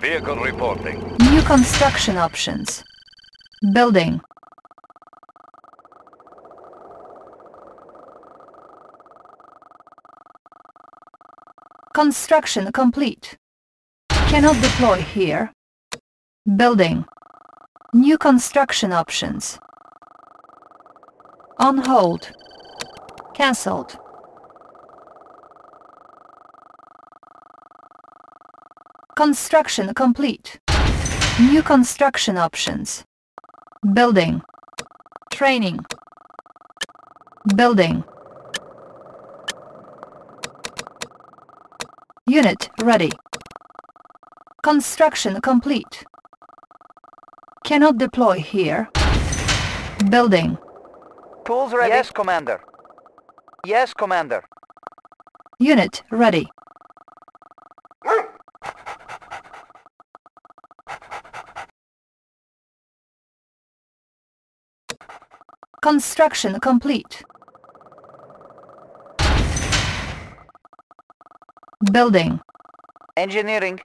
Vehicle reporting. New construction options. Building. Construction complete. Cannot deploy here. Building. New construction options. On hold. Cancelled. Construction complete. New construction options. Building. Training. Building. Unit ready. Construction complete. Cannot deploy here. Building. Tools ready? Yes, Commander. Yes, Commander. Unit ready. Construction complete. Building. Engineering.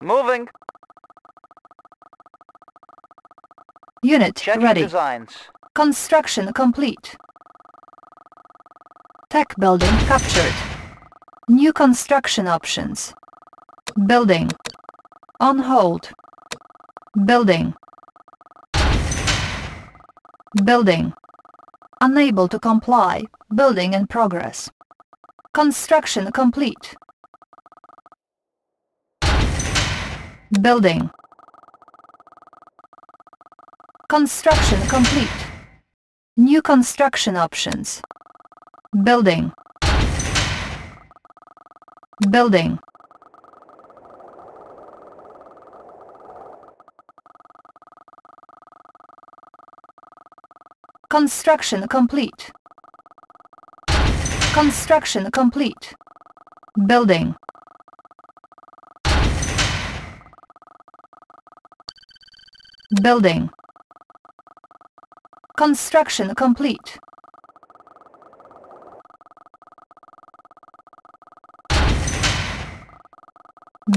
Moving. Unit Checking ready. designs. Construction complete. Tech building captured. New construction options. Building. On hold. Building. Building. Unable to comply. Building in progress. Construction complete. Building. Construction complete. New construction options. Building. Building. Construction complete. Construction complete. Building. Building. Construction complete.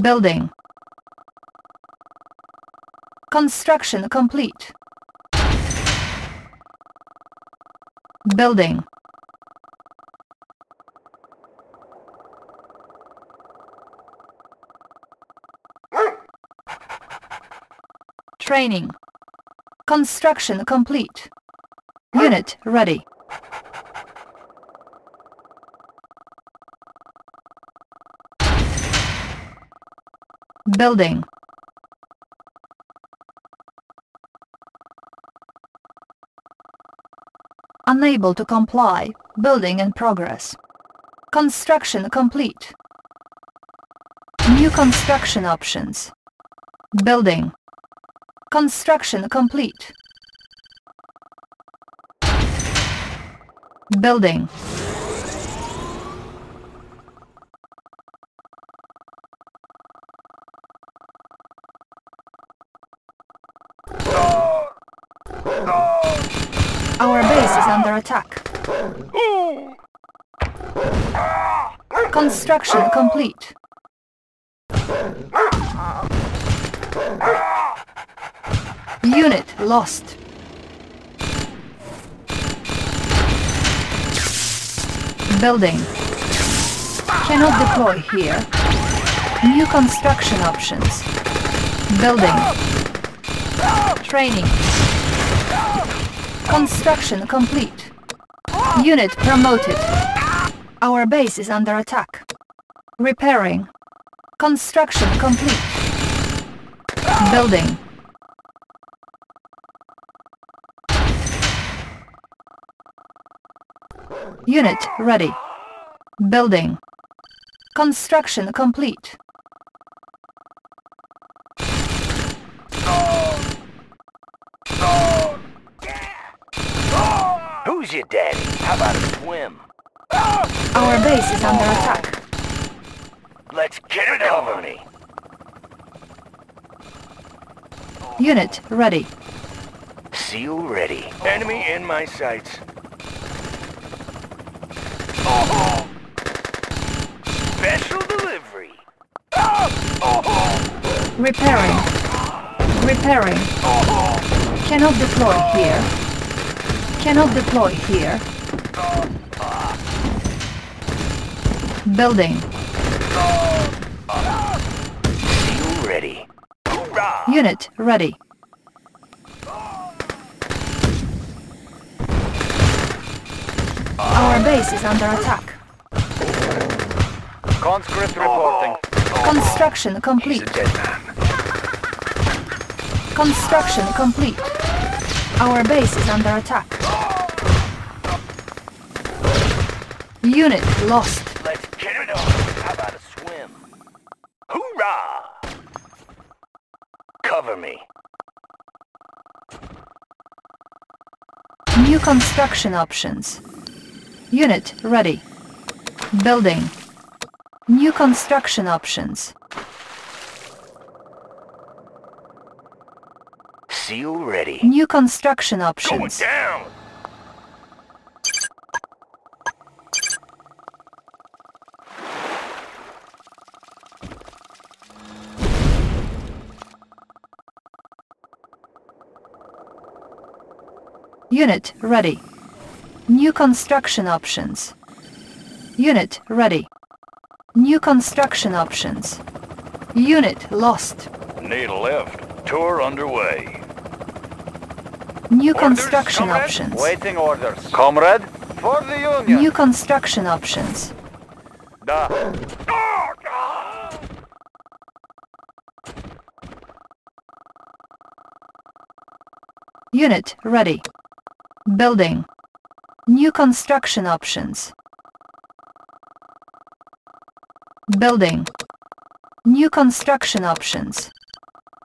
Building. Construction complete. Building. Training. Construction complete. Unit ready. Building. Unable to comply. Building in progress. Construction complete. New construction options. Building. Construction complete. Building. Construction complete. Unit lost. Building. Cannot deploy here. New construction options. Building. Training. Construction complete. Unit promoted. Our base is under attack. Repairing. Construction complete. Building. Unit ready. Building. Construction complete. Who's your daddy? How about a swim? Our base is under attack. Let's get it over me. Unit ready. Seal ready. Enemy in my sights. Special delivery. Repairing. Repairing. Cannot deploy here. Cannot deploy here. Building. Seal ready. Hoorah! Unit ready. Our base is under attack. Conscript reporting. Construction complete. a dead man. Construction complete. Our base is under attack. Unit lost. Let's get it on. How about a swim? Hoorah! Cover me. New construction options. Unit ready. Building. New construction options. Seal ready. New construction Going options. down! Unit ready. New construction options. Unit ready. New construction options. Unit lost. Need a lift. Tour underway. New Orders, construction comrade? options. Waiting orders. Comrade? For the Union. New construction options. Da. Unit ready. Building. New construction options. Building. New construction options.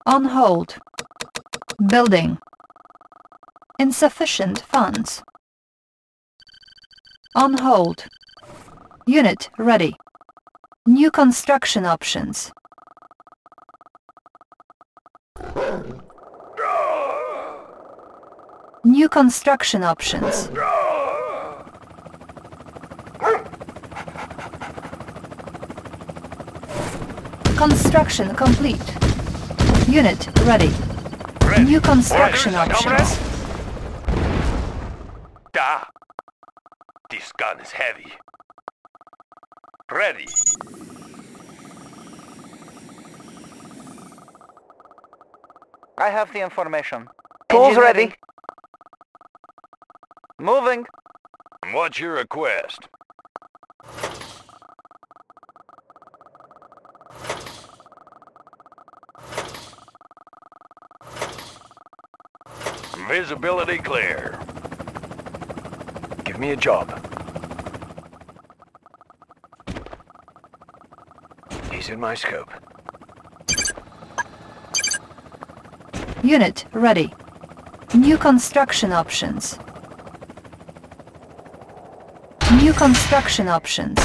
On hold. Building. Insufficient funds. On hold. Unit ready. New construction options. New construction options. Construction complete. Unit ready. Ready. New construction Orders, options. Da. This gun is heavy. Ready. I have the information. Tools ready. Moving. What's your request? Visibility clear. Give me a job. He's in my scope. Unit ready. New construction options. New construction options.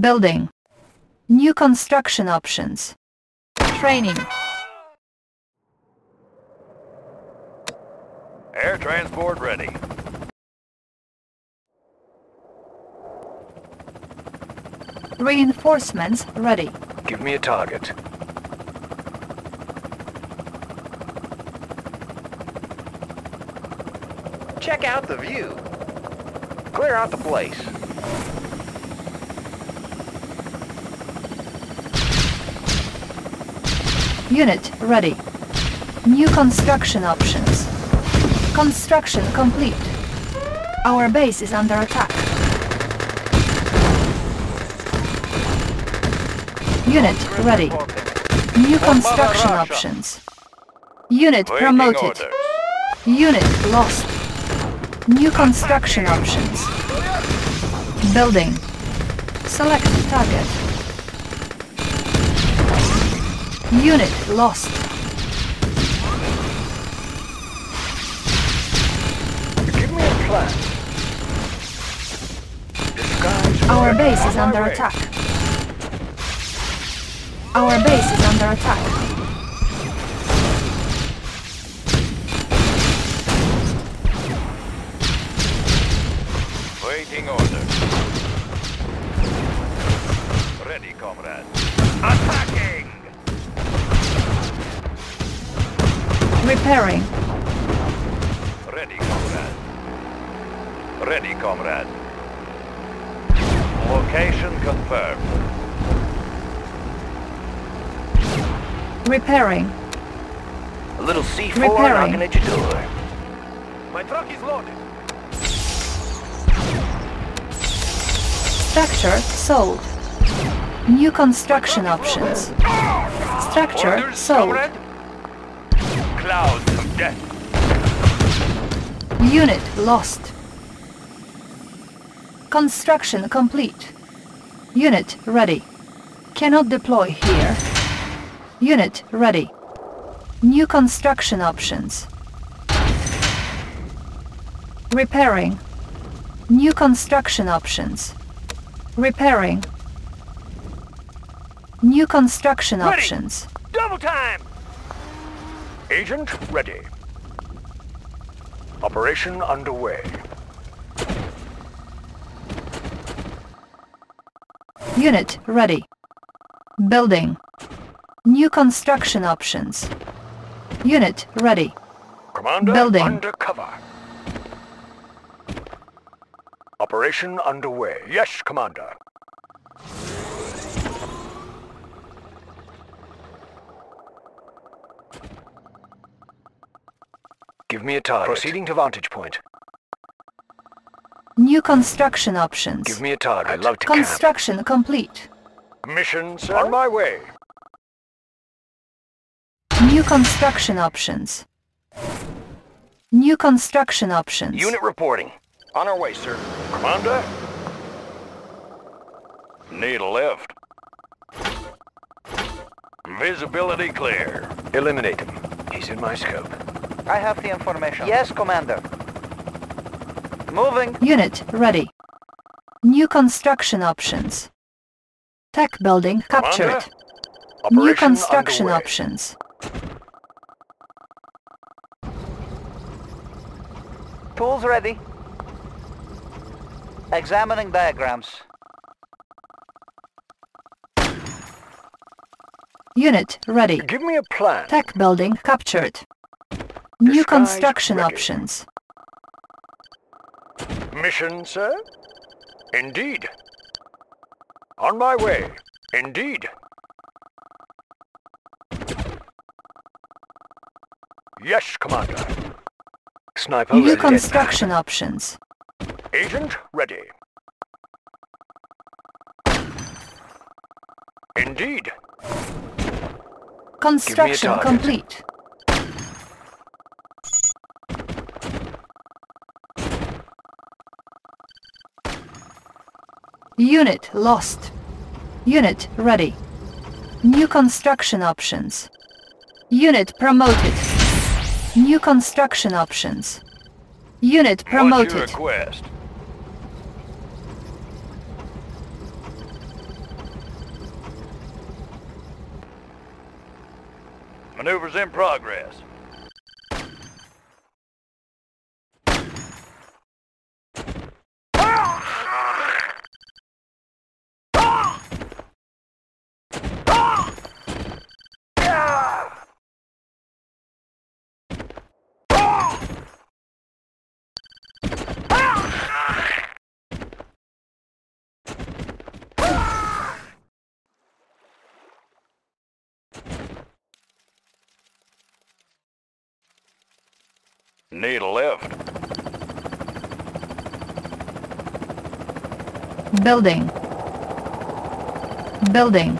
Building. New construction options. Training. Air transport ready. Reinforcements ready. Give me a target. Check out the view. Clear out the place. Unit ready. New construction options. Construction complete. Our base is under attack. Unit ready. New construction options. Unit promoted. Unit lost. New construction options. Building. Select target. Unit lost. Give me a plan. Our base is under attack. Our base is under attack. Repairing. A little C4 Repairing. knocking at your door. My truck is loaded. Structure sold. New construction options. Structure Orders, sold. Clouds of death. Unit lost. Construction complete. Unit ready. Cannot deploy here. Unit ready. New construction options. Repairing. New construction options. Repairing. New construction Ready. options. Double time! Agent ready. Operation underway. Unit ready. Building. New construction options. Unit ready. Commander Building. undercover. Operation underway. Yes, Commander. Give me a target. Proceeding to vantage point. New construction options. Give me a target. I love to Construction complete. Mission, sir. On my way. New construction options. New construction options. Unit reporting. On our way, sir. Commander? Need a lift. Visibility clear. Eliminate him. He's in my scope. I have the information. Yes, Commander. Moving. Unit ready. New construction options. Tech building captured. New construction underway. options. Tools ready. Examining diagrams. Unit ready. Give me a plan. Tech building captured. New Disguise construction ready. options. Mission, sir? Indeed. On my way. Indeed. Yes, Commander. Sniper New construction options. Agent ready. Indeed. Construction complete. Unit lost. Unit ready. New construction options. Unit promoted. New construction options. Unit promoted. What's your request? Maneuvers in progress. Need a lift. Building. Building.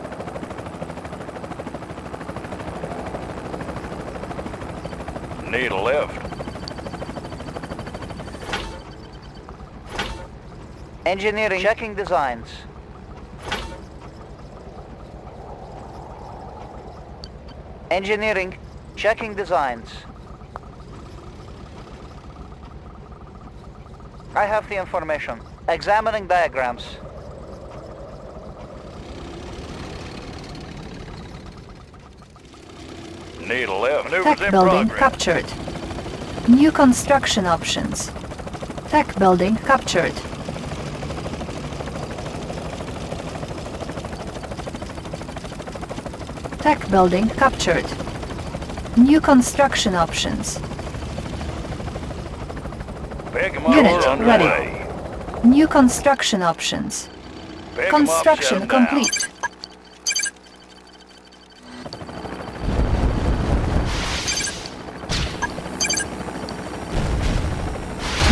Need a lift. Engineering. Checking designs. Engineering. Checking designs. I have the information. Examining diagrams. Need a lift. Maneuvers Tech in building progress. captured. New construction options. Tech building captured. Tech building captured. New construction options. Pick 'em up, Unit ready. New construction options. Pick Construction complete.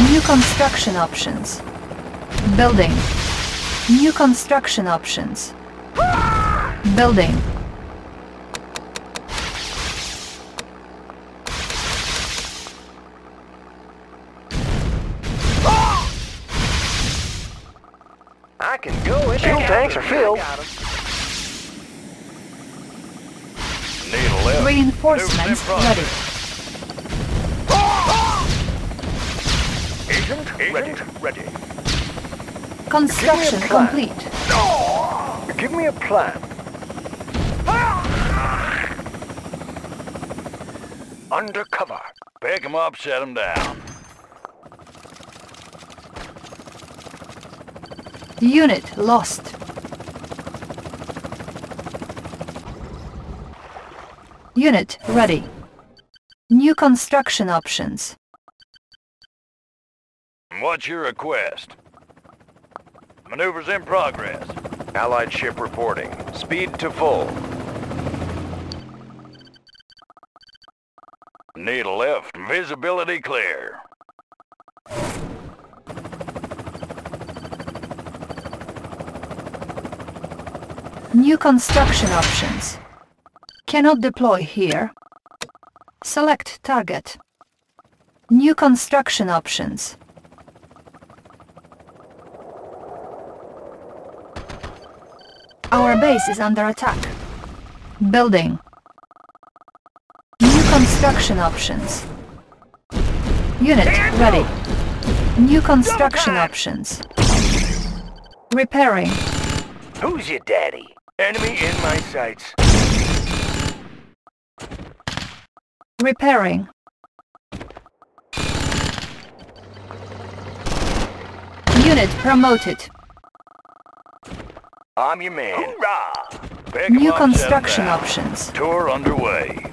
New construction options. Building. New construction options. Building. Reinforcements Maneuvers in ready. Agent, agent, ready. Construction plan. complete. Give me a plan. Undercover. Pick 'em up, shut 'em down. Unit lost. Unit ready. New construction options. What's your request? Maneuvers in progress. Allied ship reporting. Speed to full. Need a lift. Visibility clear. New construction options. Cannot deploy here. Select target. New construction options. Our base is under attack. Building. New construction options. Unit ready. New construction options. Repairing. Who's your daddy? Enemy in my sights. Repairing. Unit promoted. I'm your man. Hoorah! New up, shut 'em construction uh, options. Tour underway.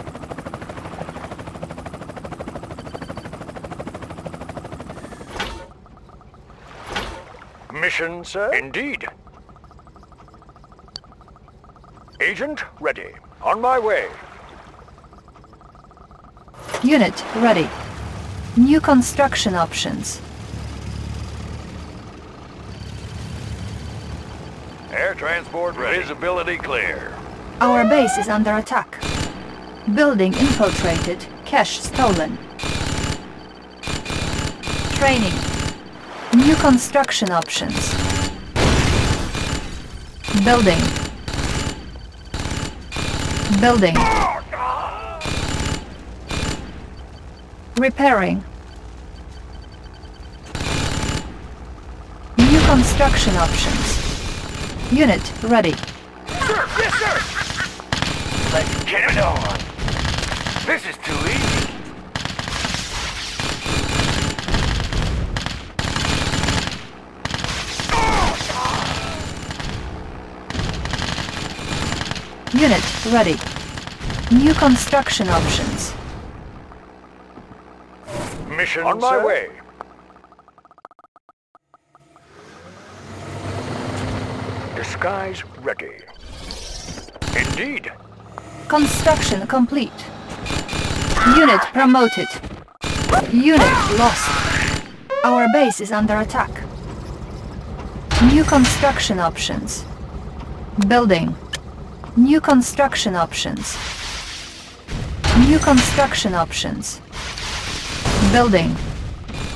Mission, sir? Indeed. Agent ready. On my way. Unit ready. New construction options. Air transport ready. Visibility clear. Our base is under attack. Building infiltrated. Cash stolen. Training. New construction options. Building. Building. Repairing. New construction options. Unit ready. Sir, yes, sir. Let's get it on. This is too easy. Unit ready. New construction options. Mission, On my way. Disguise ready. Indeed. Construction complete. Unit promoted. Unit lost. Our base is under attack. New construction options. Building. New construction options. New construction options. Building.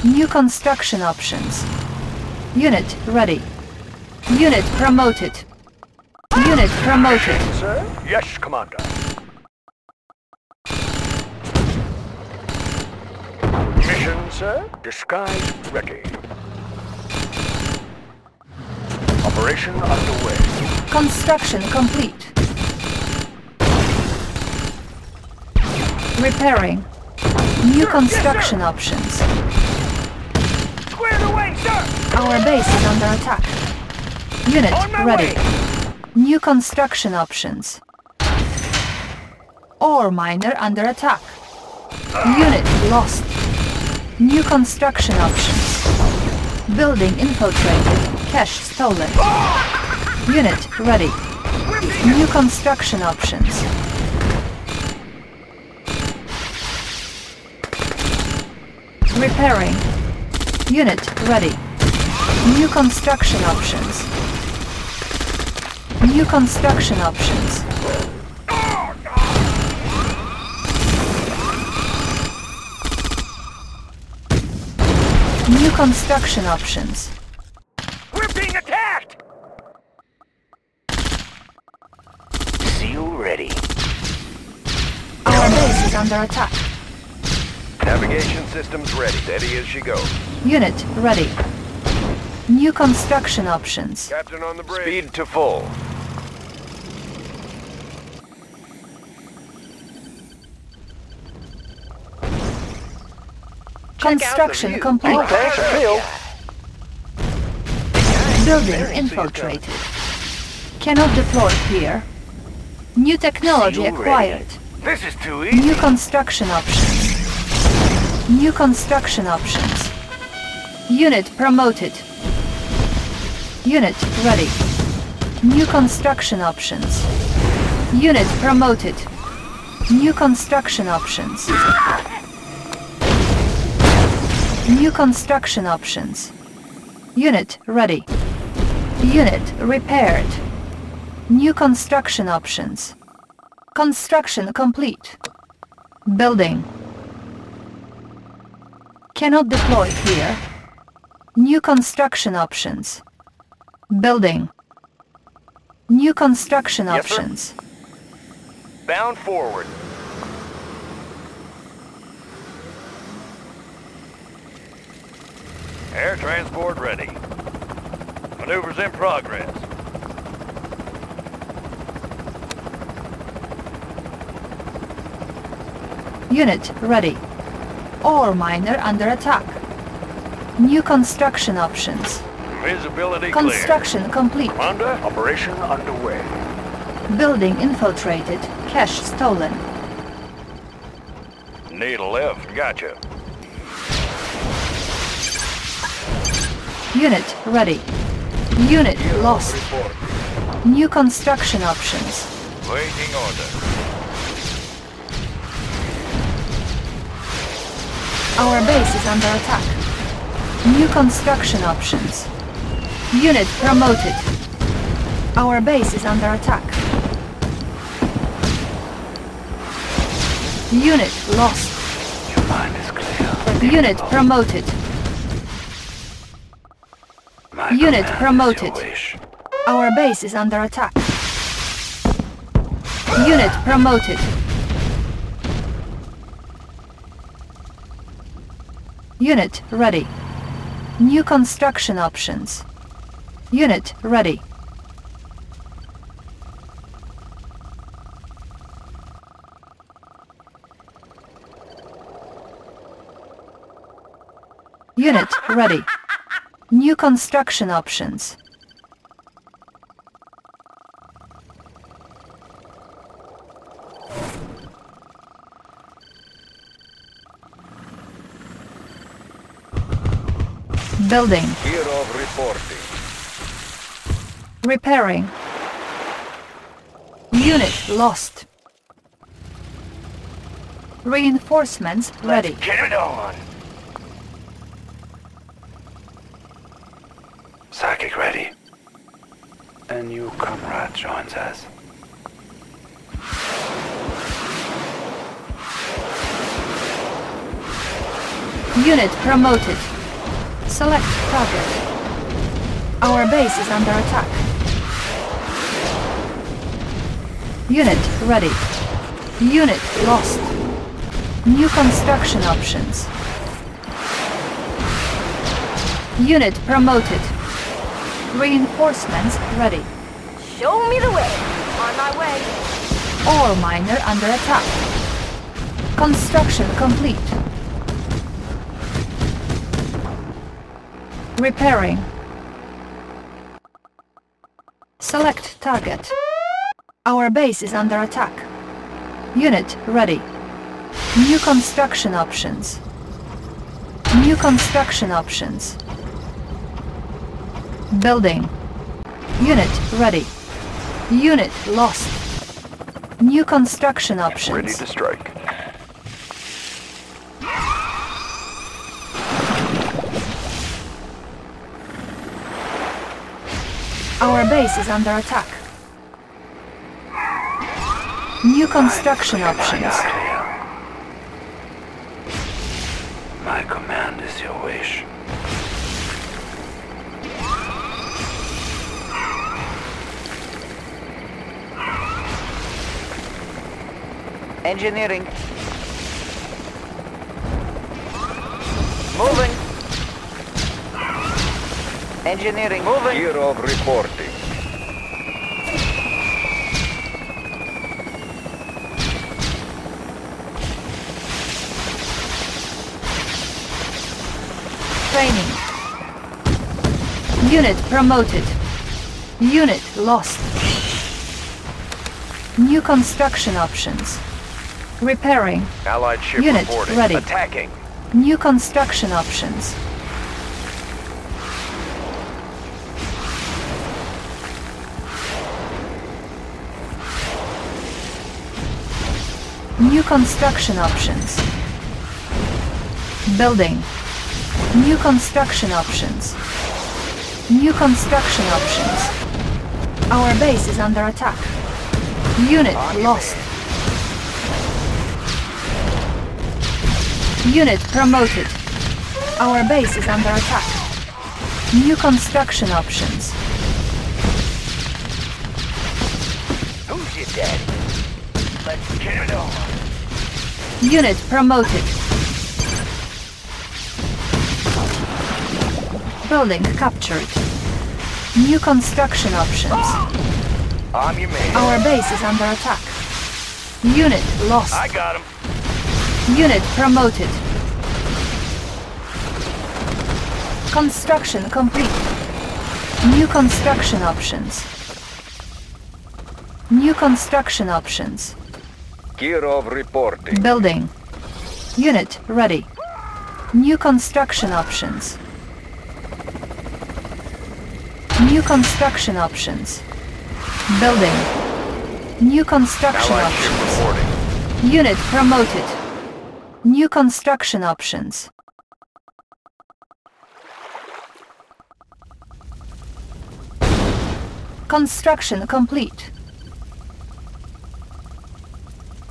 New construction options. Unit ready. Unit promoted. Unit promoted. Sir? Yes, Commander. Mission, sir? Disguise ready. Operation underway. Construction complete. Repairing. New construction options. Squared away, sir! Our base is under attack. Unit ready. way. New construction options. Ore miner under attack. Unit lost. New construction options. Building infiltrated. Cash stolen. Unit ready. New construction options. Repairing. Unit ready. New construction options. New construction options. New construction options. We're being attacked! Seal ready. Our base is under attack. Navigation systems ready. Steady as she goes. Unit ready. New construction options. Captain on the bridge. Speed to full. Construction complete. Thanks, Phil. Building infiltrated. Cannot deploy here. New technology acquired. This is too easy. New construction options. New construction options. Unit promoted. Unit ready. New construction options. Unit promoted. New construction options. New construction options. Unit ready. Unit repaired. New construction options. Construction complete. Building. Cannot deploy here. New construction options. Building. New construction Yes, sir. options. Bound forward. Air transport ready. Maneuvers in progress. Unit ready. Ore miner under attack. New construction options. Visibility clear. Construction complete. Commander, operation underway. Building infiltrated. Cash stolen. Need a lift. Gotcha. Unit ready. Unit lost. New construction options. Waiting order. Our base is under attack. New construction options. Unit promoted. Our base is under attack. Unit lost. Your mind is clear. Unit promoted. My Unit promoted. Our base is under attack. Unit promoted. Unit ready. New construction options. Unit ready. Unit ready. New construction options. Building. Reporting. Repairing. Unit lost. Reinforcements ready. Get it on. Psychic ready. A new comrade joins us. Unit promoted. Select target. Our base is under attack. Unit ready. Unit lost. New construction options. Unit promoted. Reinforcements ready. Show me the way. On my way. Ore miner under attack. Construction complete. Repairing. Select target. Our base is under attack. Unit ready. New construction options. New construction options. Building. Unit ready. Unit lost. New construction options. Ready to strike. Our base is under attack. New construction options. My command is your wish. Engineering. Moving. Engineering. Moving. Year of reporting. Training. Unit promoted. Unit lost. New construction options. Repairing. Allied ship Unit reporting. ready. Attacking. New construction options. New construction options. Building. New construction options. New construction options. Our base is under attack. Unit lost. Unit promoted. Our base is under attack. New construction options. Who's your daddy? Let's get it on. Unit promoted. Building captured. New construction options. I'm your man. Our base is under attack. Unit lost. I got him. Unit promoted. Construction complete. New construction options. New construction options. Of reporting. Building. Unit ready. New construction options. New construction options. Building. New construction Allied options. Unit promoted. New construction options. Construction complete.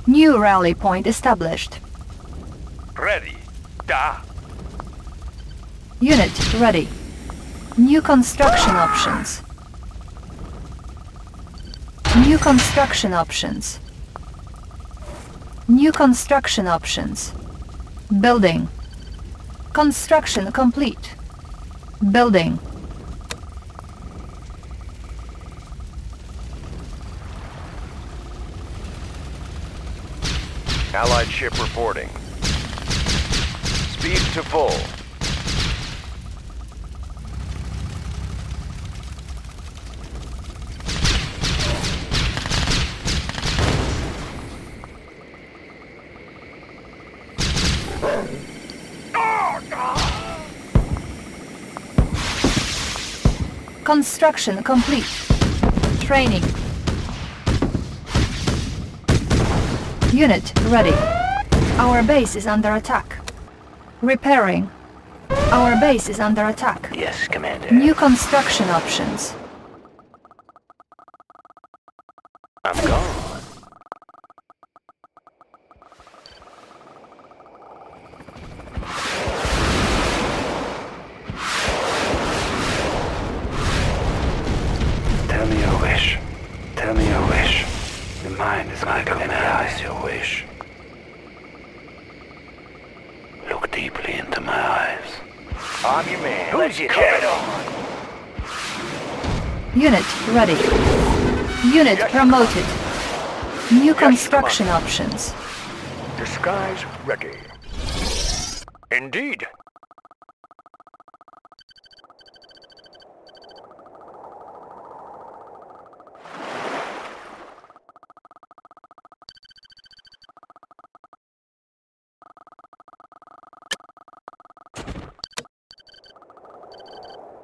New rally point established. Ready. Da. Unit ready. New construction options. New construction options. New construction options. Building. Construction complete. Building. Allied ship reporting. Speed to full. Construction complete. Training. Unit ready. Our base is under attack. Repairing. Our base is under attack. Yes, Commander. New construction options. I'm gone. ready. Unit promoted. New construction options. Disguise ready. Indeed.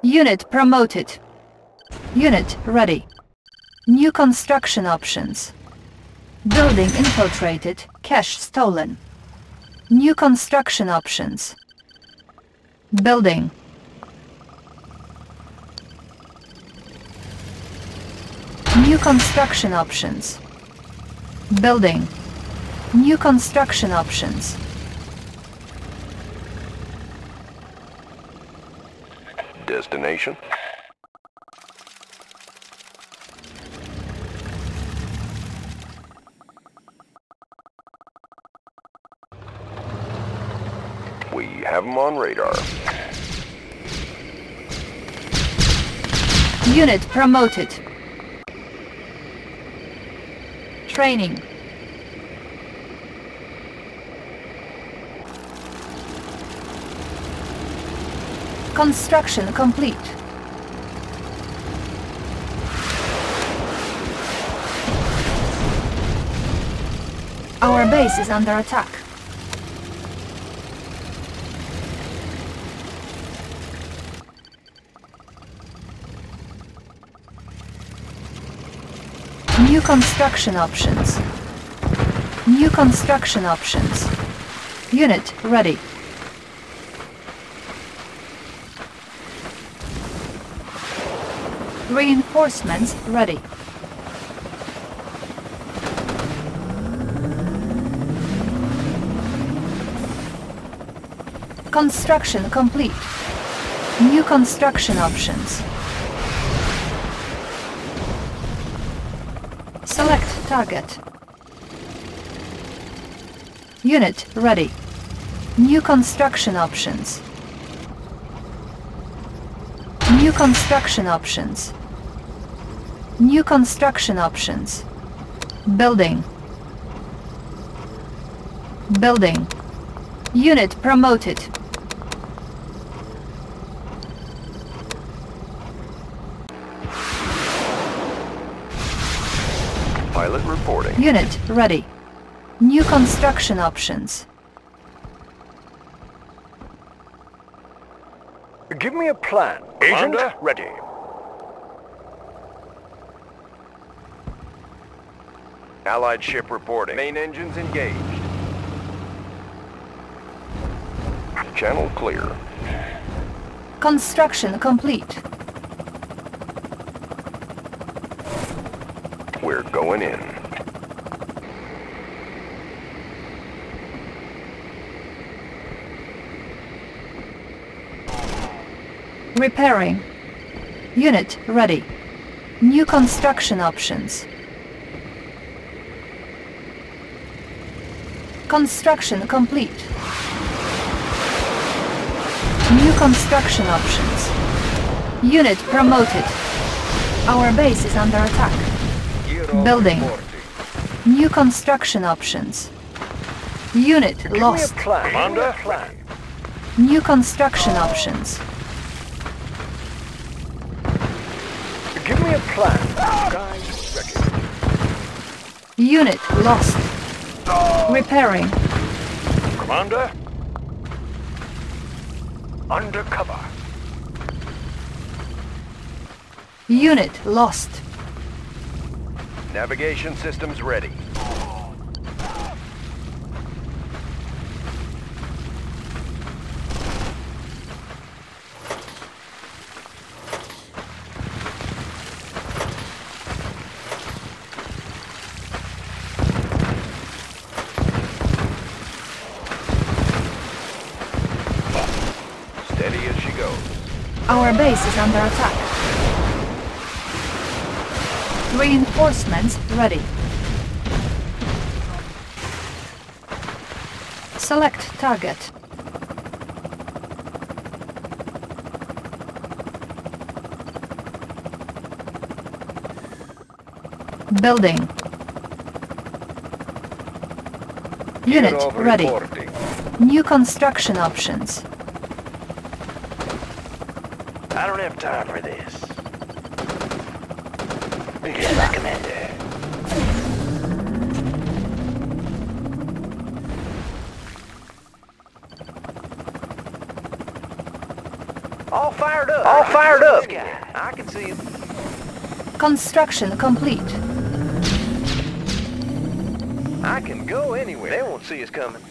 Unit promoted. Unit ready. New construction options. Building infiltrated, cash stolen. New construction options. Building. New construction options. Building. New construction options. Destination? Unit promoted. Training. Construction complete. Our base is under attack. New construction options. New construction options. Unit ready. Reinforcements ready. Construction complete. New construction options. Select target. Unit ready. New construction options. New construction options. New construction options. Building. Building. Unit promoted. Unit ready. New construction options. Give me a plan. Agent ready. Allied ship reporting. Main engines engaged. Channel clear. Construction complete. We're going in. Repairing. Unit ready. New construction options. Construction complete. New construction options. Unit promoted. Our base is under attack. Building. New construction options. Unit lost. Commander? New construction options. Give me a plan. Guys ready. Unit lost. Repairing. Commander? Undercover. Unit lost. Navigation systems ready. Steady as she goes. Our base is under attack. Reinforcements ready. Select target. Building. Unit ready. New construction options. I don't have time for this. Yes, my commander. All fired up. All fired up. I can see him. Construction complete. I can go anywhere. They won't see us coming.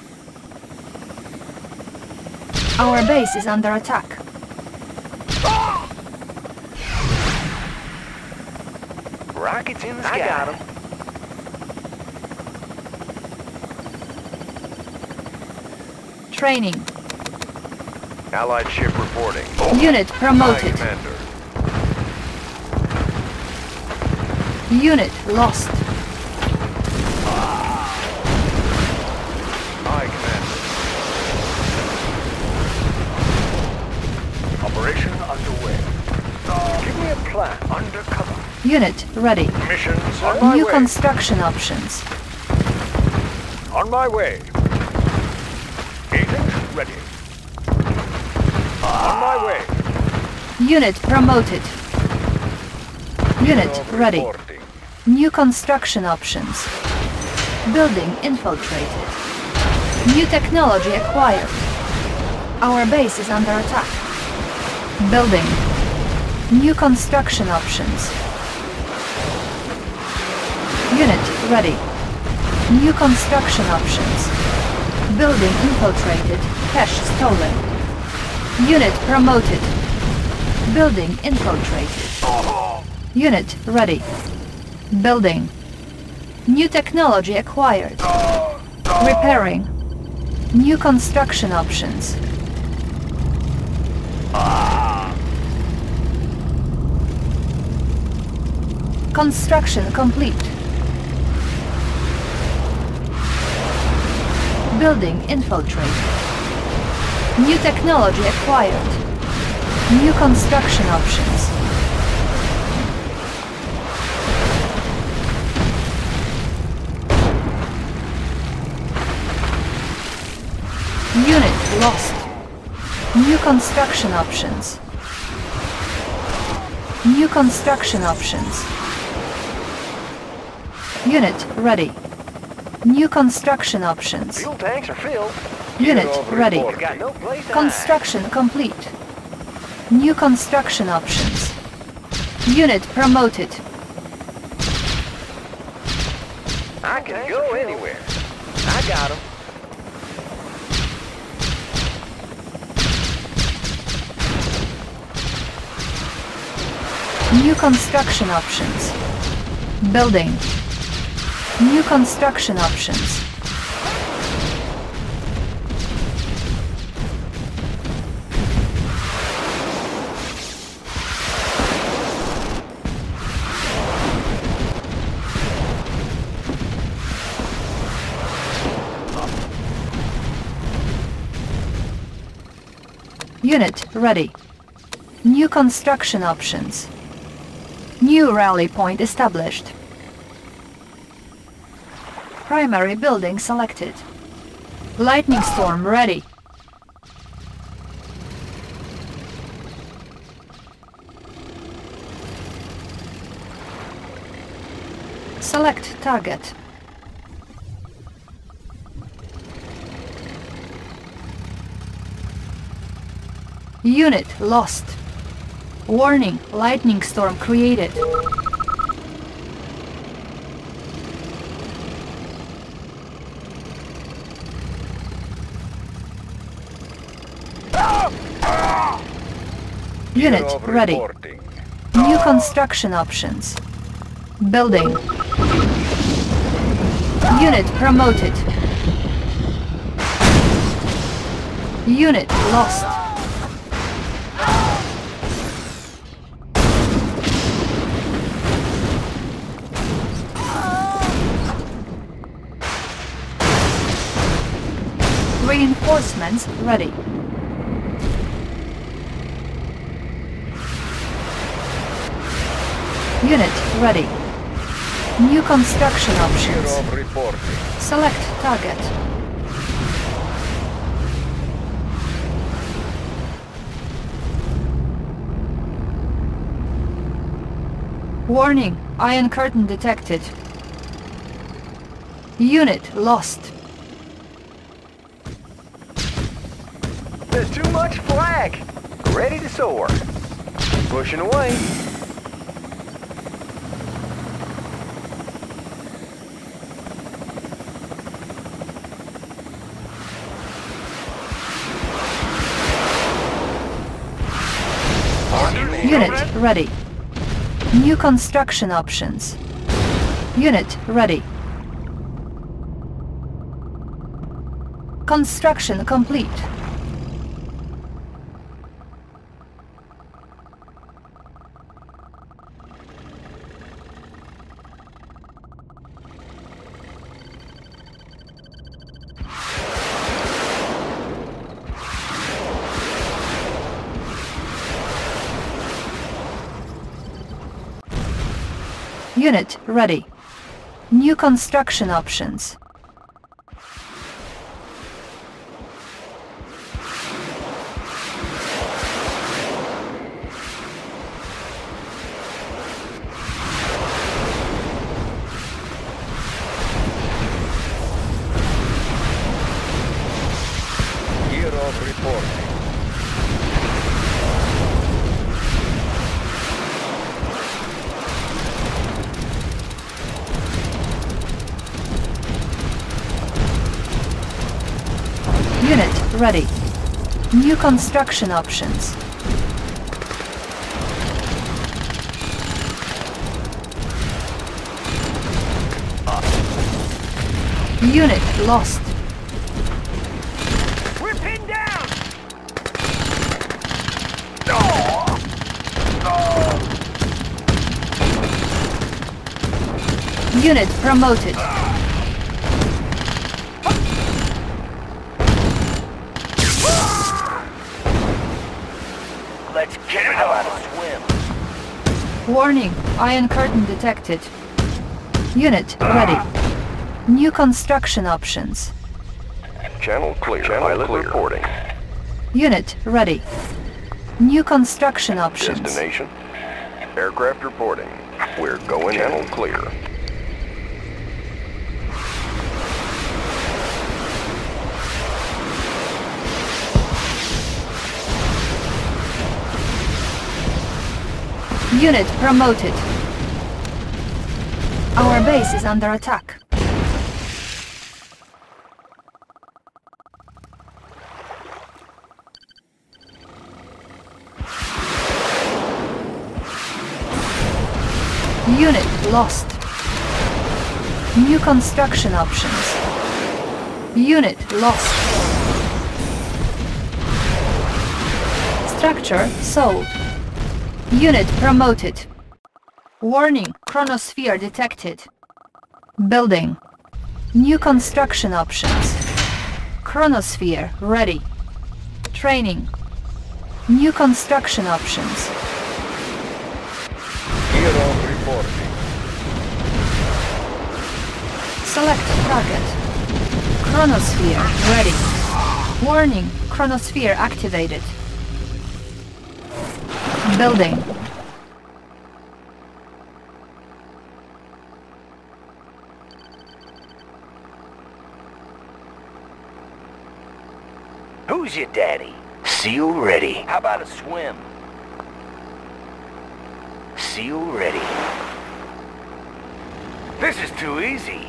Our base is under attack. In the sky. I got him. Training. Allied ship reporting. Unit promoted. Commander. Unit lost. Aye, Commander. Operation underway. Give me a plan. Undercover. Unit ready. Missions on my New way. construction options. on my way. Agent ready. On my way. Unit promoted. Unit ready. reporting. New construction options. Building infiltrated. New technology acquired. Our base is under attack. Building. New construction options. Unit ready. New construction options. Building infiltrated. Cash stolen. Unit promoted. Building infiltrated. Unit ready. Building. New technology acquired. Repairing. New construction options. Construction complete. Building infiltrated. New technology acquired. New construction options. Unit lost. New construction options. New construction options. Unit ready. New construction options. Fuel tanks are filled. Unit ready. no Construction complete. New construction options. Unit promoted. I can go anywhere. I got him. New construction options. Building. New construction options. Unit ready. New construction options. New rally point established. Primary building selected. Lightning storm ready. Select target. Unit lost. Warning, lightning storm created. Unit ready. reporting. New construction options. Building. Unit promoted. Unit lost. Reinforcements ready. Unit ready. New construction options. Select target. Warning, Iron Curtain detected. Unit lost. There's too much flag. Ready to soar. Pushing away. Unit ready. New construction options. Unit ready. Construction complete. Unit ready. New construction options. Ready. New construction options. Unit lost. We're pinned down! Unit promoted. Warning, iron curtain detected. Unit ready. New construction options. Channel clear. Channel Pilot clear. reporting. Unit ready. New construction options. Destination. Aircraft reporting. We're going Channel clear. Unit promoted. Our base is under attack. Unit lost. New construction options. Unit lost. Structure sold. Unit promoted. Warning, chronosphere detected. Building. New construction options. Chronosphere ready. Training. New construction options. Off reporting. Select target. Chronosphere ready. Warning, chronosphere activated. Building. Who's your daddy? Seal ready. How about a swim? Seal ready. This is too easy.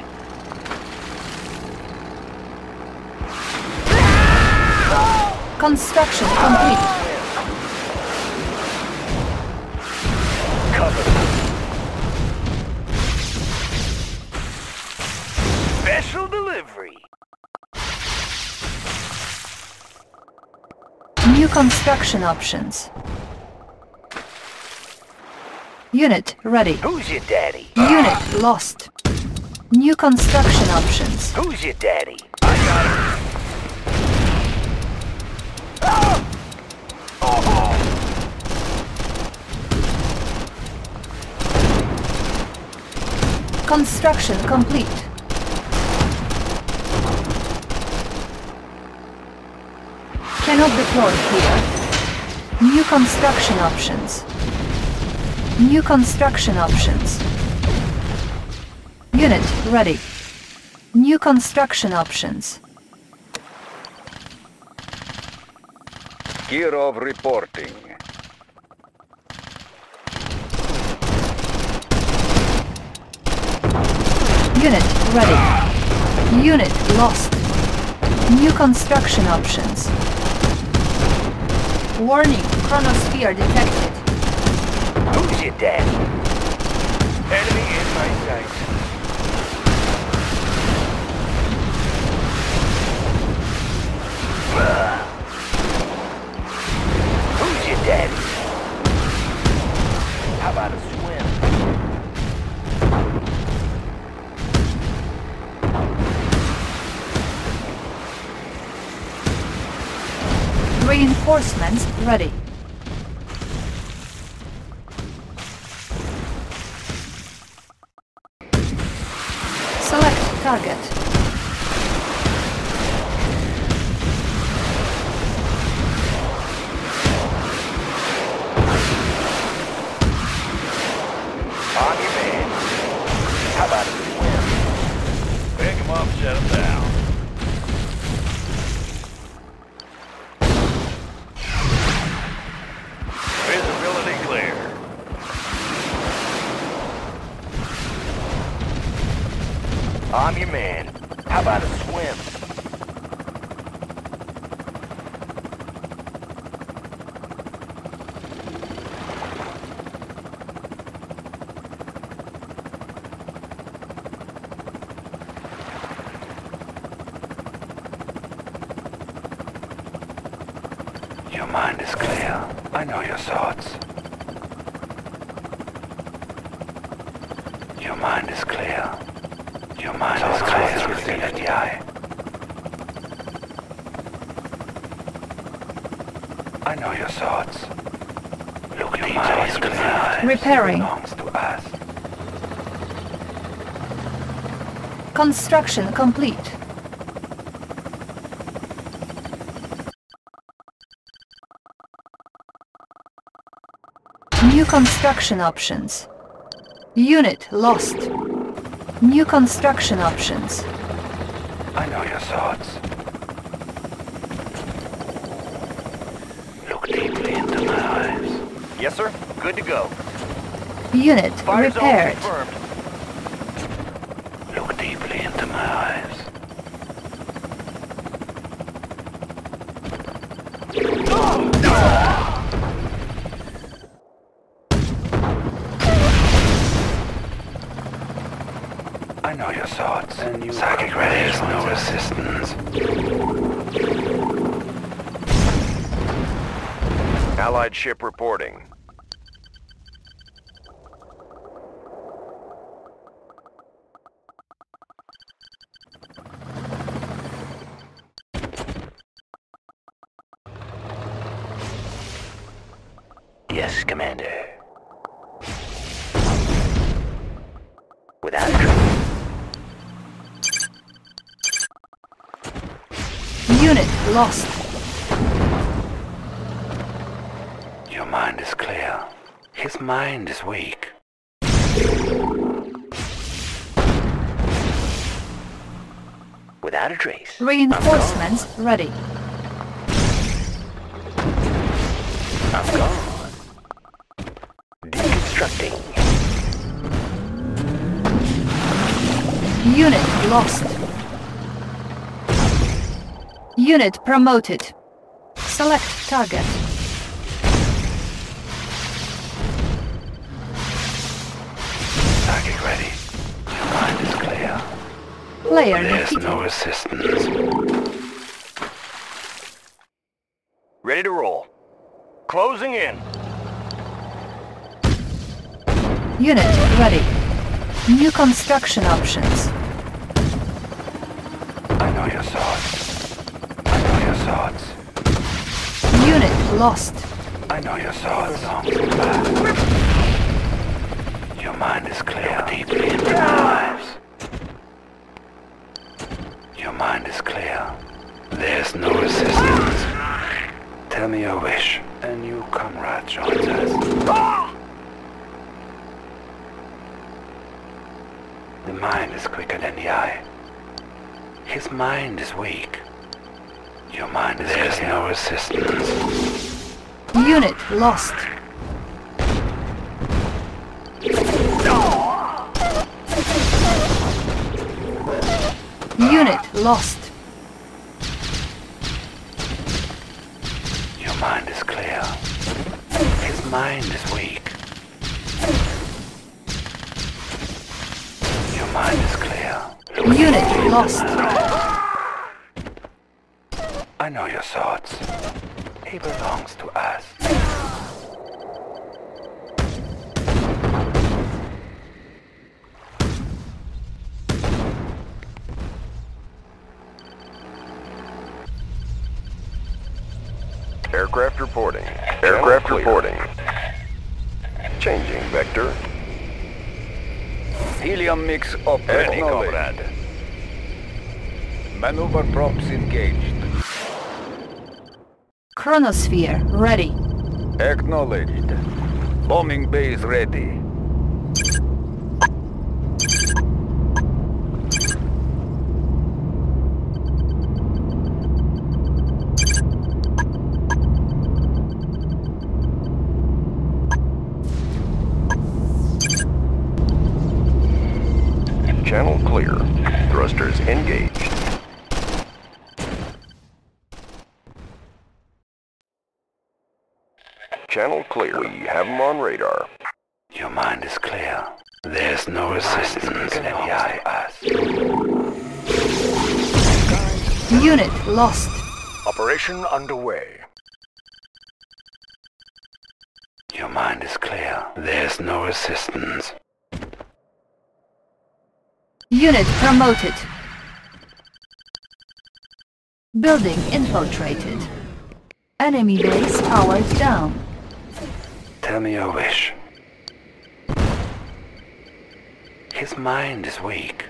Construction complete. Special delivery. New construction options. Unit ready. Who's your daddy? Unit lost. New construction options. Who's your daddy? I got it. Construction complete. Cannot deploy here. New construction options. New construction options. Unit ready. New construction options. Kirov reporting. Unit ready. Unit lost. New construction options. Warning, chronosphere detected. Who's your daddy? Enemy in my sight. Who's your daddy? How about a swim? Reinforcements ready. Select target. I'm your man. How about a swim? Pick him up, set him down. Visibility clear. I'm your man. How about a swim? Your mind is clear. I know your thoughts. Your mind is clear. Your mind is clear within the eye. I know your thoughts. Look your mind is clear. Repairing. belongs to us. Construction complete. New construction options. Unit lost. New construction options. I know your thoughts. Look deeply into my eyes. Yes, sir. Good to go. Unit Fire zone repaired. confirmed. Ship reporting. Yes, Commander. Without. Unit lost. Your mind is clear. His is. Without a trace. Reinforcements ready. I'm gone. Deconstructing. Unit lost. Unit promoted. Select target. Player There's defeated. no assistance. Ready to roll. Closing in. Unit ready. New construction options. I know your thoughts. I know your thoughts. Unit lost. I know your thoughts. Your mind is clear. deeply into my eyes. Your mind is clear. There's no resistance. Tell me your wish. A new comrade joins us. The mind is quicker than the eye. His mind is weak. Your mind is There's no resistance. Unit lost. Unit lost. Your mind is clear. His mind is weak. Your mind is clear. Unit lost. I know your thoughts. He belongs to us. Aircraft reporting. Aircraft reporting. Changing vector. Helium mix up. Ready, Acknowledged. comrade. Maneuver props engaged. Chronosphere ready. Acknowledged. Bombing base ready. Lost. Operation underway. Your mind is clear. There's no resistance. Unit promoted. Building infiltrated. Enemy base powered down. Tell me your wish. His mind is weak.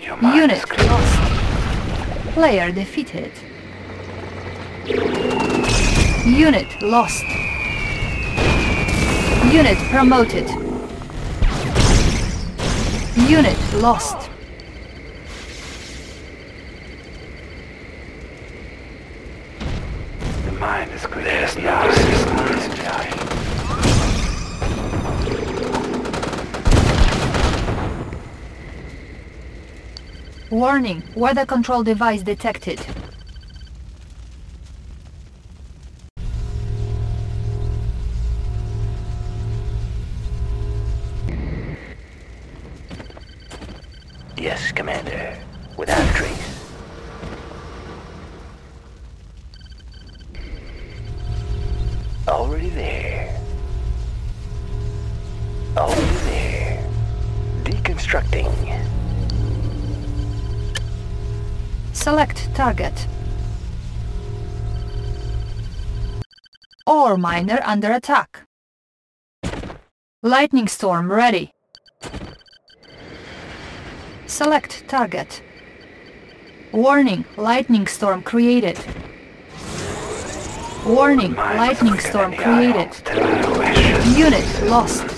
Your mind is Unit clear. lost. Player defeated. Unit lost. Unit promoted. Unit lost. The mind is clear no resistance. Warning, weather control device detected. Miner under attack. Lightning storm ready. Select target. Warning, lightning storm created. Warning, lightning storm created. Unit lost.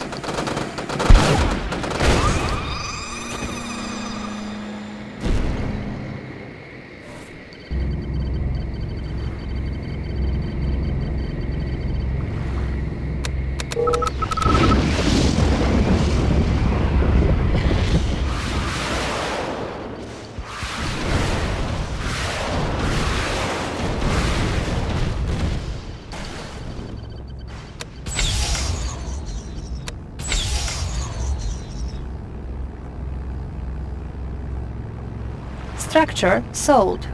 Structure sold.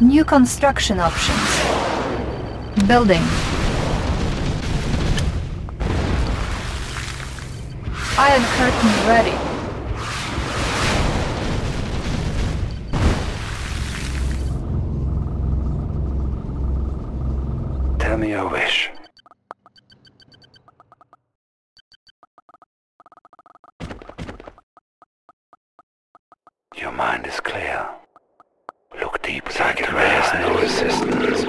New construction options. Building. Iron curtain ready. Tell me your wish. Your mind is clear. Look deep inside your eyes. There's no resistance.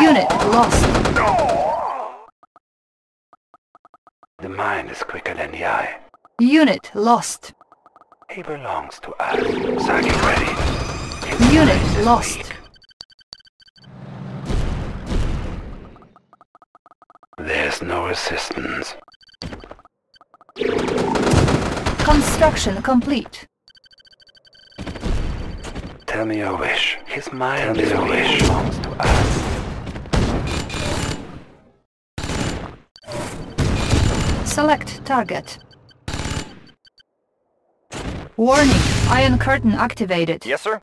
Unit lost. The mind is quicker than the eye. Unit lost. He belongs to us. Saki ready. His Unit lost. There's no resistance. Construction complete. Tell me your wish. His mind is a wish belongs to us. Select target. Warning, Iron Curtain activated. Yes, sir.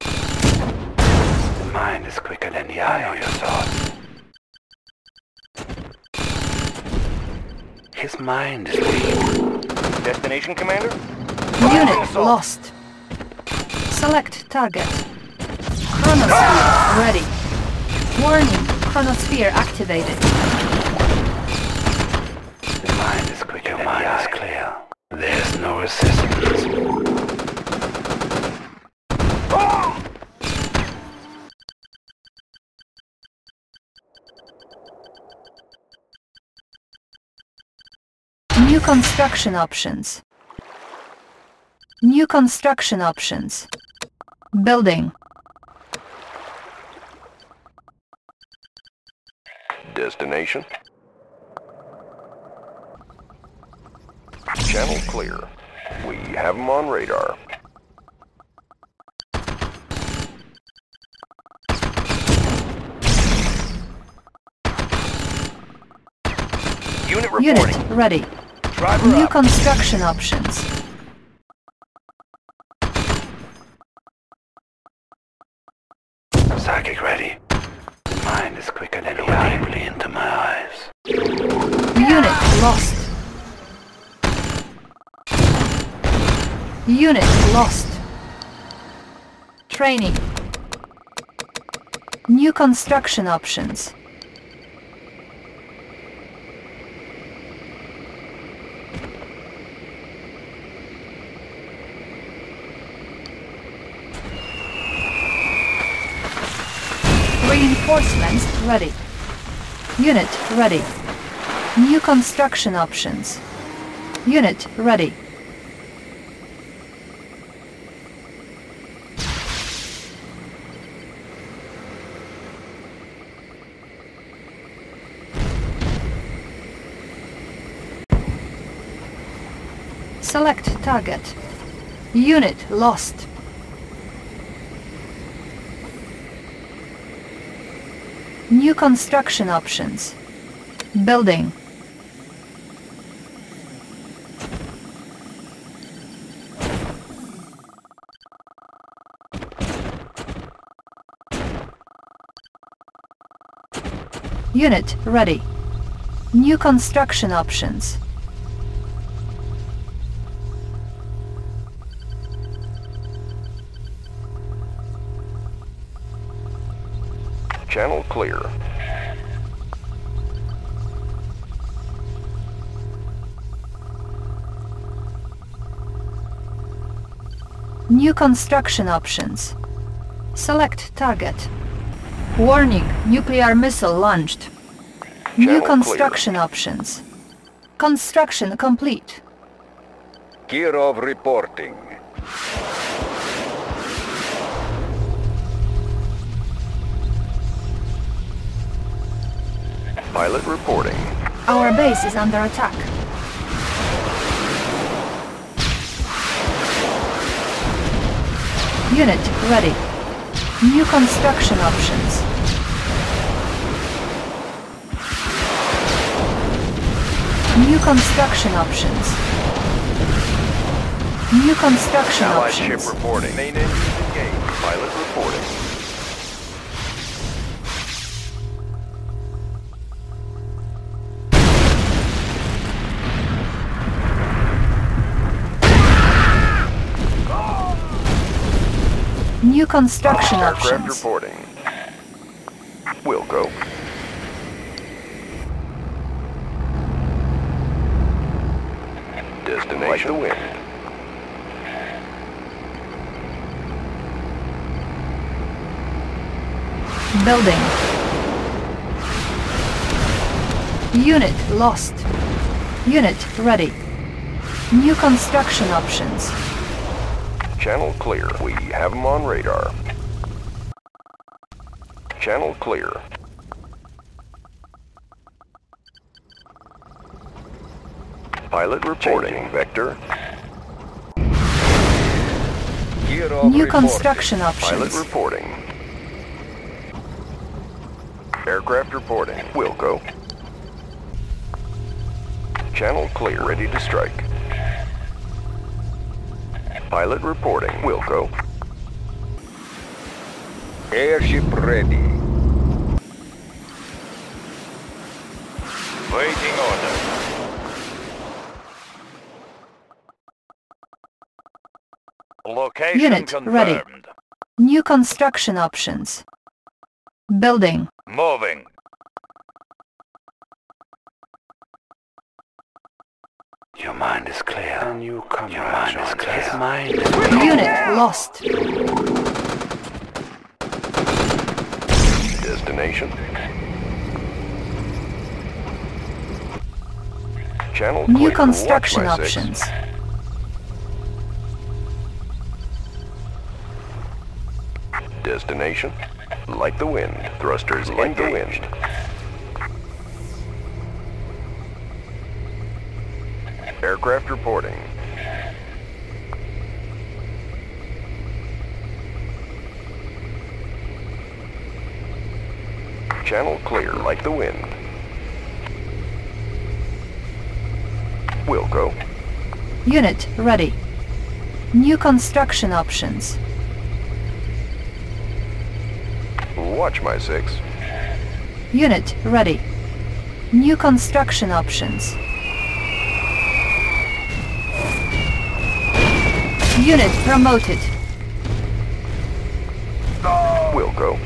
The mind is quicker than the eye on your thoughts. His mind is weak. Destination, Commander? Unit lost. Select target. Chronosphere ready. Warning, Chronosphere activated. The mind is quicker than the eye is clear. There's no assistance. New construction options. New construction options. Building. Destination? Channel clear. We have them on radar. Unit reporting. Unit ready. Driver New up. construction options. Psychic ready. The mind is quicker than the eye. Deeply into my eyes. Unit lost. Unit lost. Training. New construction options. Reinforcements ready. Unit ready. New construction options. Unit ready. Select target. Unit lost. New construction options. Building. Unit ready. New construction options. Clear. New construction options. Select target. Warning, nuclear missile launched. New Channel clear. construction options. Construction complete. Kirov reporting. Pilot reporting. Our base is under attack. Unit ready. New construction options. New construction options. New construction Allied ship options. reporting. Main engines engaged. Pilot reporting. New construction Aircraft options. reporting. Will go. Destination. Like the wind. Building. Unit lost. Unit ready. New construction options. Channel clear. We have them on radar. Channel clear. Pilot reporting. Vector. Kirov New reporting. construction Pilot options. reporting. Aircraft reporting. Wilco. Channel clear. Ready to strike. Pilot reporting. Wilco. Airship ready. Waiting order. Location Unit confirmed. ready. New construction options. Building. Moving. Mind is clear. A new comrade Your mind is clear. His mind is Unit lost. Destination. Channel New clear. construction Watch my six. options. Destination. Like the wind. Thrusters like the wind. Aircraft reporting. Channel clear like the wind. Wilco. Unit ready. New construction options. Watch my six. Unit ready. New construction options. Unit promoted. Wilco.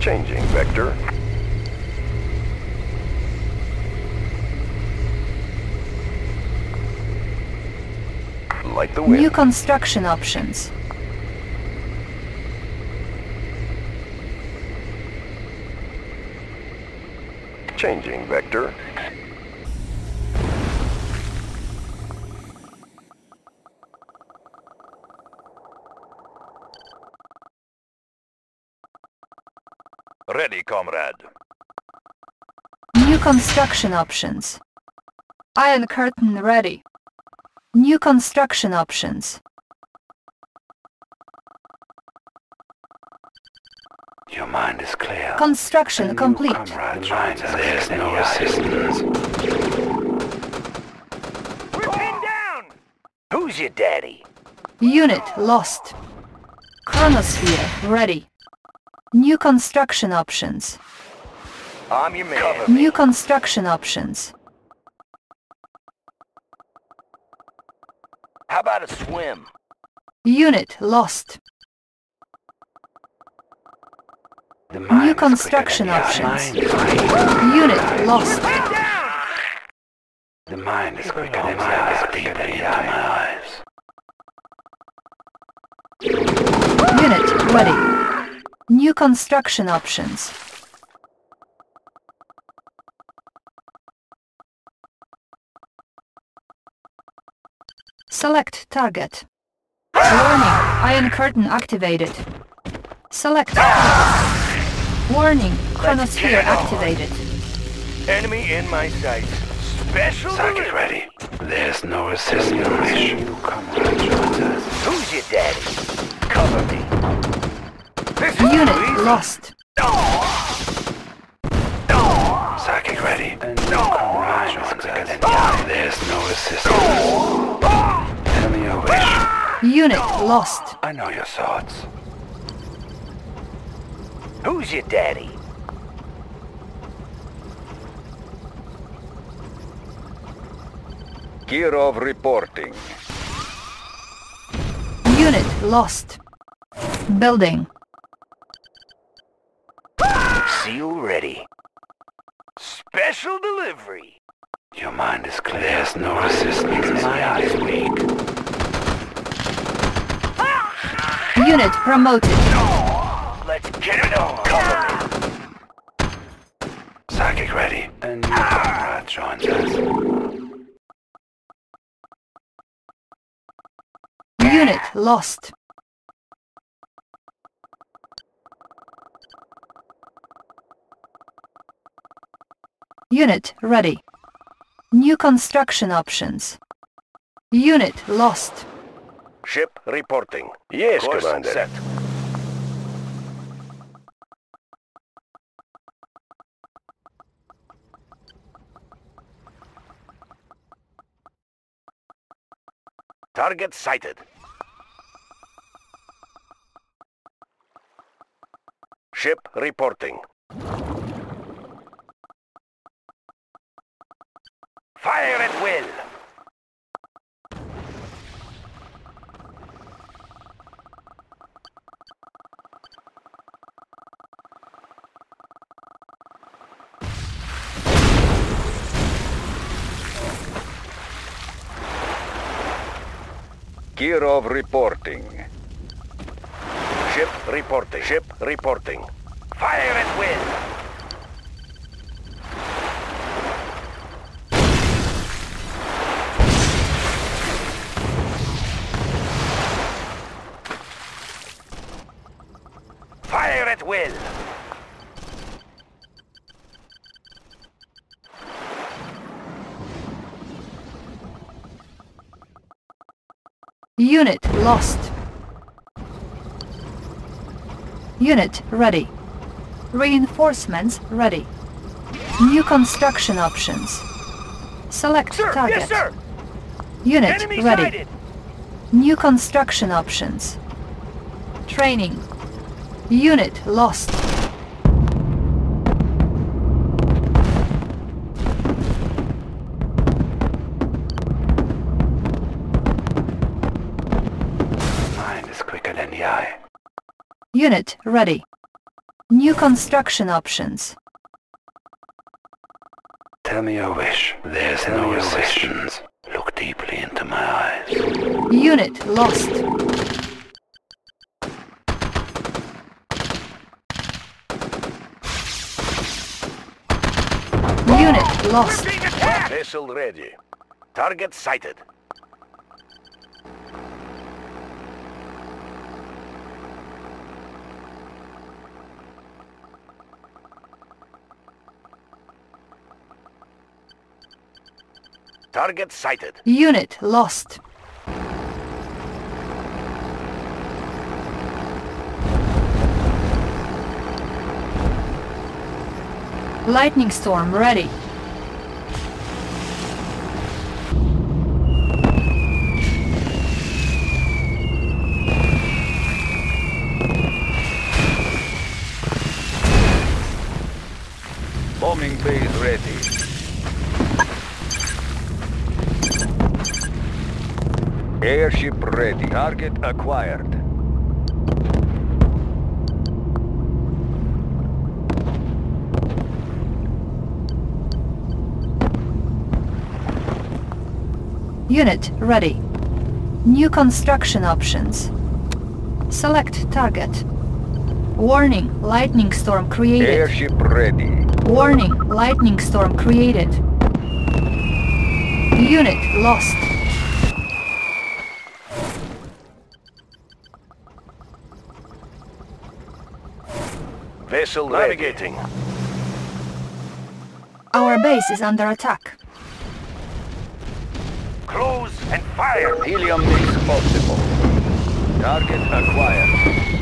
Changing vector. Like the wind. New construction options. Changing vector. Construction options. Iron curtain ready. New construction options. Your mind is clear. Construction A complete. comrade joins us. There's no resistance. We're pinned down! Who's your daddy? Unit lost. Chronosphere ready. New construction options. I'm your man. Cover me. New construction options. How about a swim? Unit lost. The New construction than the eye. options. Mind. Unit lost. The mind is quicker than the eye. Quicker than the eye. Unit ready. New construction options. Select target. Warning, Iron Curtain activated. Select target. Warning, Chronosphere activated. Enemy in my sights. Special Circuit delivery. ready. There's no resistance. A new comrade joins. Who's your daddy? Cover me. This Unit easy. lost. Oh! Psychic ready. A new comrade joins us. There's no resistance. Tell me your wish. Unit lost. I know your thoughts. Who's your daddy? Kirov reporting. Unit lost. Building. Seal ready. Special delivery. Your mind is clear. There's no resistance. My eye is weak. Unit promoted. Let's get it on. Cover me. Psychic ready. A new ah! comrade joins us. Unit lost. Unit ready. New construction options. Unit lost. Ship reporting. Yes, Course Commander. set. Target sighted. Ship reporting. Fire at will. Kirov reporting. Ship reporting. Ship reporting. Fire at will. Fire at will. Unit lost. Unit ready. Reinforcements ready. New construction options. Select Sir, target. yes, sir. Unit Enemy ready. sighted. New construction options. Training. Unit lost. Unit ready. New construction options. Tell me your wish. There's Tell no me your. Look deeply into my eyes. Unit lost. Unit lost. Being attacked. Vessel ready. Target sighted. Target sighted. Unit lost. Lightning storm ready. Bombing base ready. Airship ready. Target acquired. Unit ready. New construction options. Select target. Warning, lightning storm created. Airship ready. Warning, lightning storm created. Unit lost. Vessel navigating. Our base is under attack. Close and fire. Helium mix possible. Target acquired.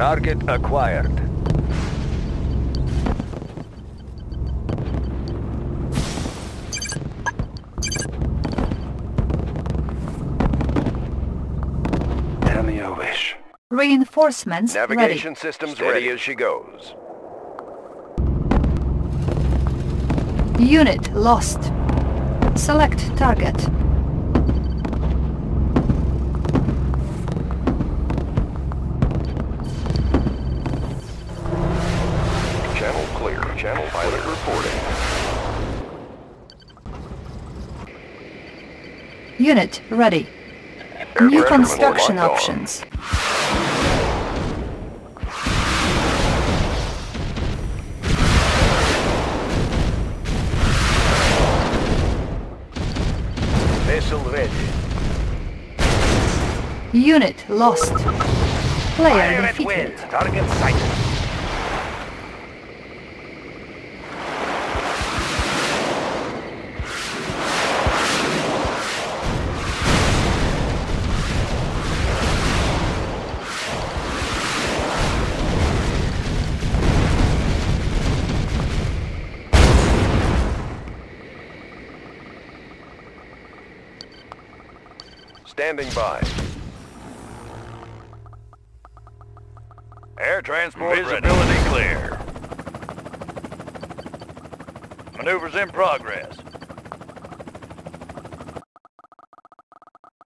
Target acquired. Tell me your wish. Reinforcements Navigation systems Steady ready. as she goes. Unit lost. Select target. reporting. Unit ready. New construction options. Vessel ready. Unit lost. Player defeated. Target sighted. Standing by. Air transport Visibility ready. clear. Maneuvers in progress.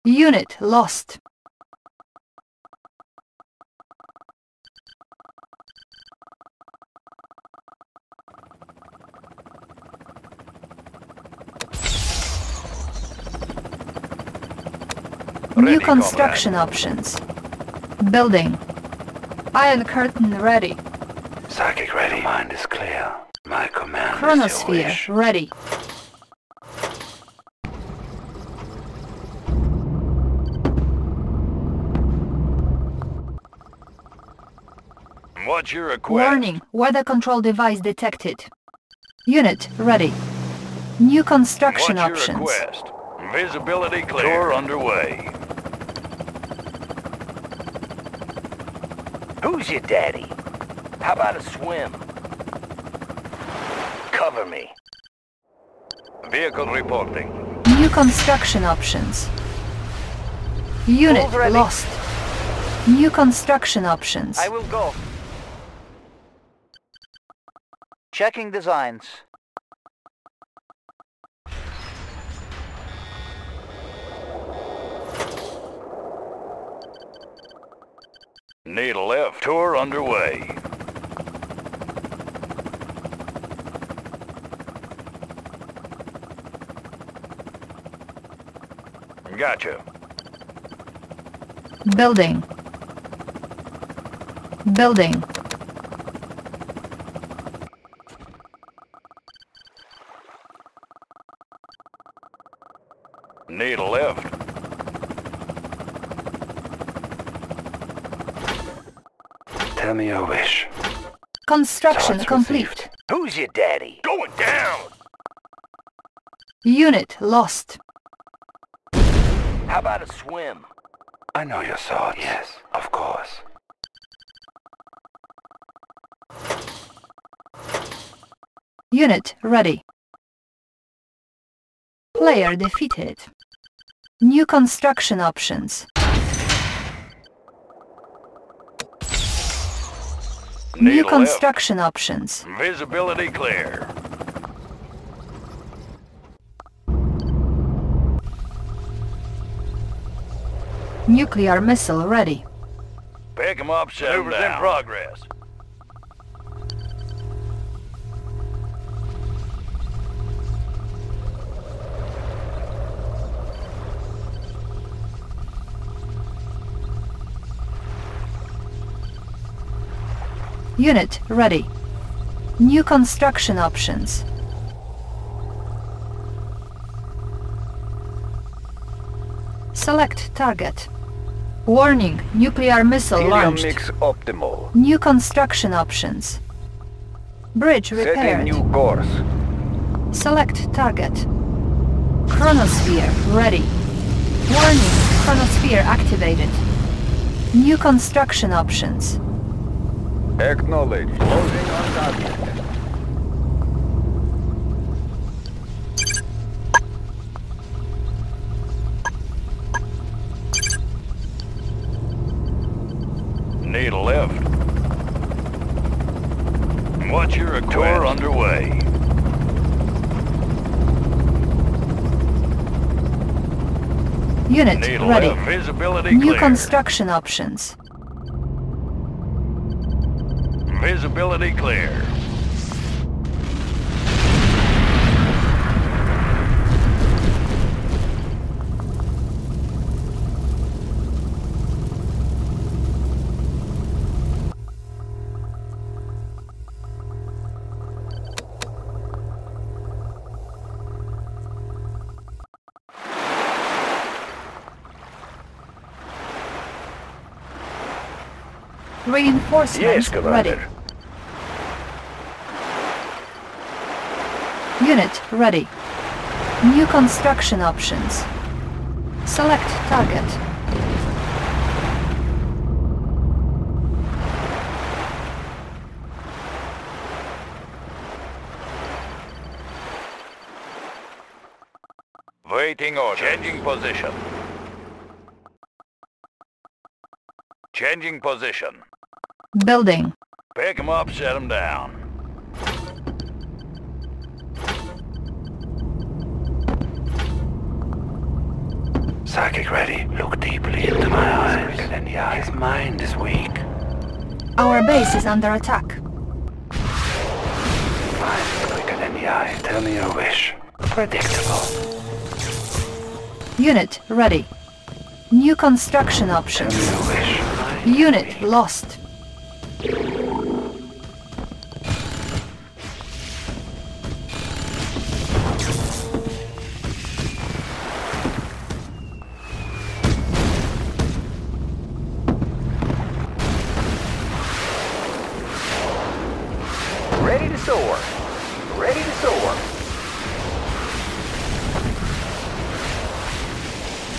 Unit lost. New Ready, construction options. Building. Iron curtain ready. Psychic ready. Mind is clear. My command is your Chronosphere wish. ready. What's your request? Warning. Weather control device detected. Unit ready. New construction What's your options. request? Visibility clear. Tour underway. Who's your daddy? How about a swim? Cover me. Vehicle reporting. New construction options. Unit lost. New construction options. I will go. Checking designs. Need a left. Tour underway. Gotcha. Building. Building. Need a left. Tell me your wish. Construction Charge complete. received. Who's your daddy? Going down. Unit lost. How about a swim? I know your thoughts. Yes, of course. Unit ready. Player defeated. New construction options. Need New a left. construction options. Visibility clear. Nuclear missile ready. Pick 'em up, set 'em Maneuvers in progress. Unit ready. New construction options. Select target. Warning, nuclear missile Helium launched. mix optimal. New construction options. Bridge repaired. new course. Select target. Chronosphere ready. Warning, chronosphere activated. New construction options. Acknowledged. Closing on target. Need a lift. What's your request? Tour underway. Unit Need ready. New clear. construction options. Facility clear. Reinforcements yes, ready. Ready. New construction options. Select target. Waiting order. Changing position. Changing position. Building. Pick them up, set them down. Psychic ready. Look deeply into my eyes. Look the eye. His mind is weak. Our base is under attack. Mind quicker than the eye. Tell me your wish. Predictable. Unit ready. New construction Tell options. me your wish. Mind is Unit weak. lost.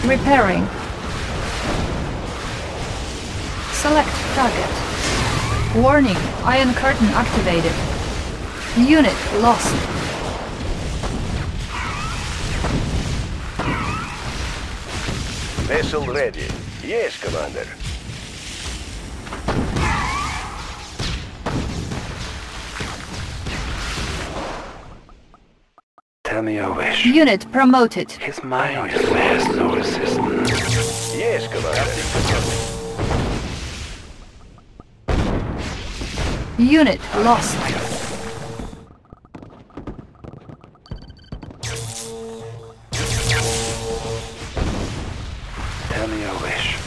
Repairing. Select target. Warning, Iron Curtain activated. Unit lost. Vessel ready. Yes, Commander. Tell me your wish. Unit promoted. His mind bears no resistance. Yes, Commander. Unit lost. Tell me your wish.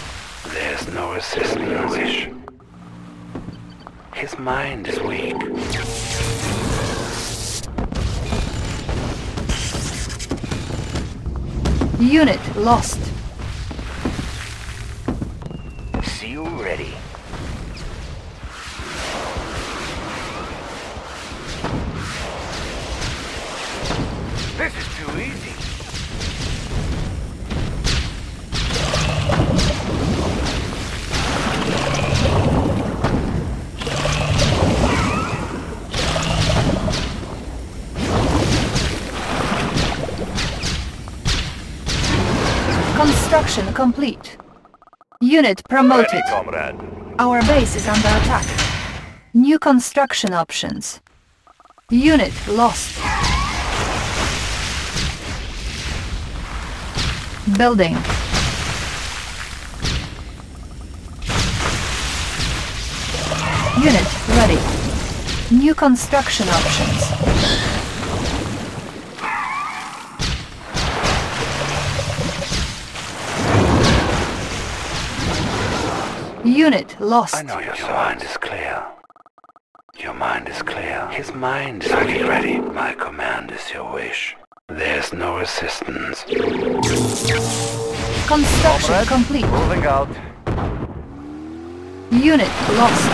There's no resisting your wish. His mind is Unit lost. Complete. Unit promoted. Ready, comrade. Our base is under attack. New construction options. Unit lost. Building. Unit ready. New construction options. Unit lost. I know your, your mind is clear. Your mind is clear. His mind is Psychic ready. My command is your wish. There's no resistance. Construction complete. Moving out. Unit lost.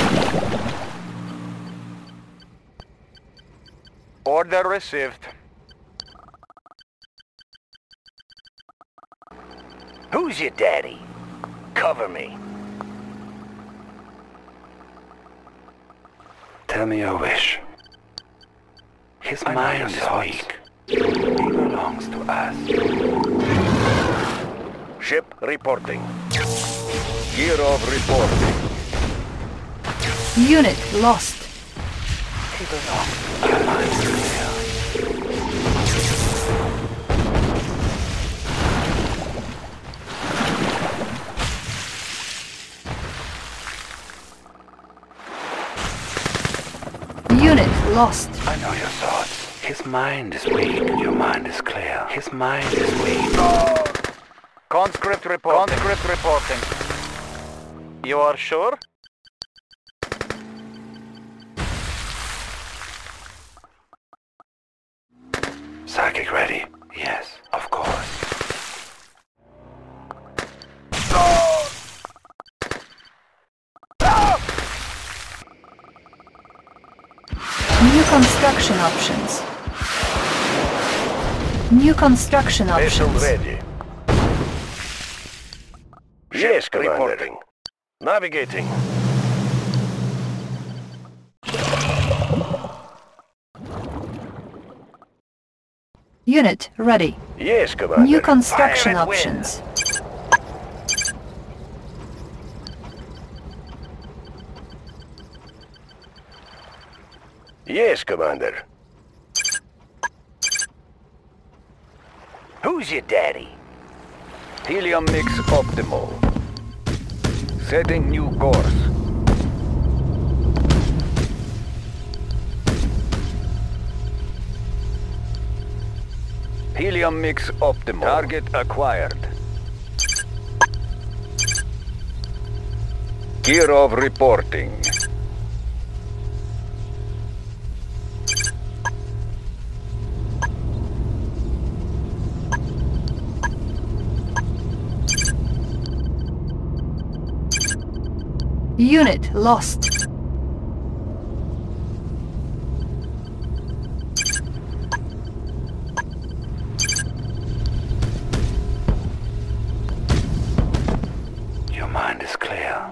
Order received. Who's your daddy? Cover me. Tell me your wish. His mind is weak. He belongs to us. Ship reporting. Gear of reporting. Unit lost. He belongs to our Unit lost. I know your thoughts. His mind is weak. Your mind is clear. His mind is weak. Conscript report. Conscript reporting. You are sure? Construction Vessel options. ready. Yes, Commander. reporting. Navigating. Unit ready. Yes, Commander. New construction Fire and wind. options. Yes, Commander. Who's your daddy? Helium mix optimal. Setting new course. Helium mix optimal. Target acquired. Kirov reporting. Unit lost. Your mind is clear.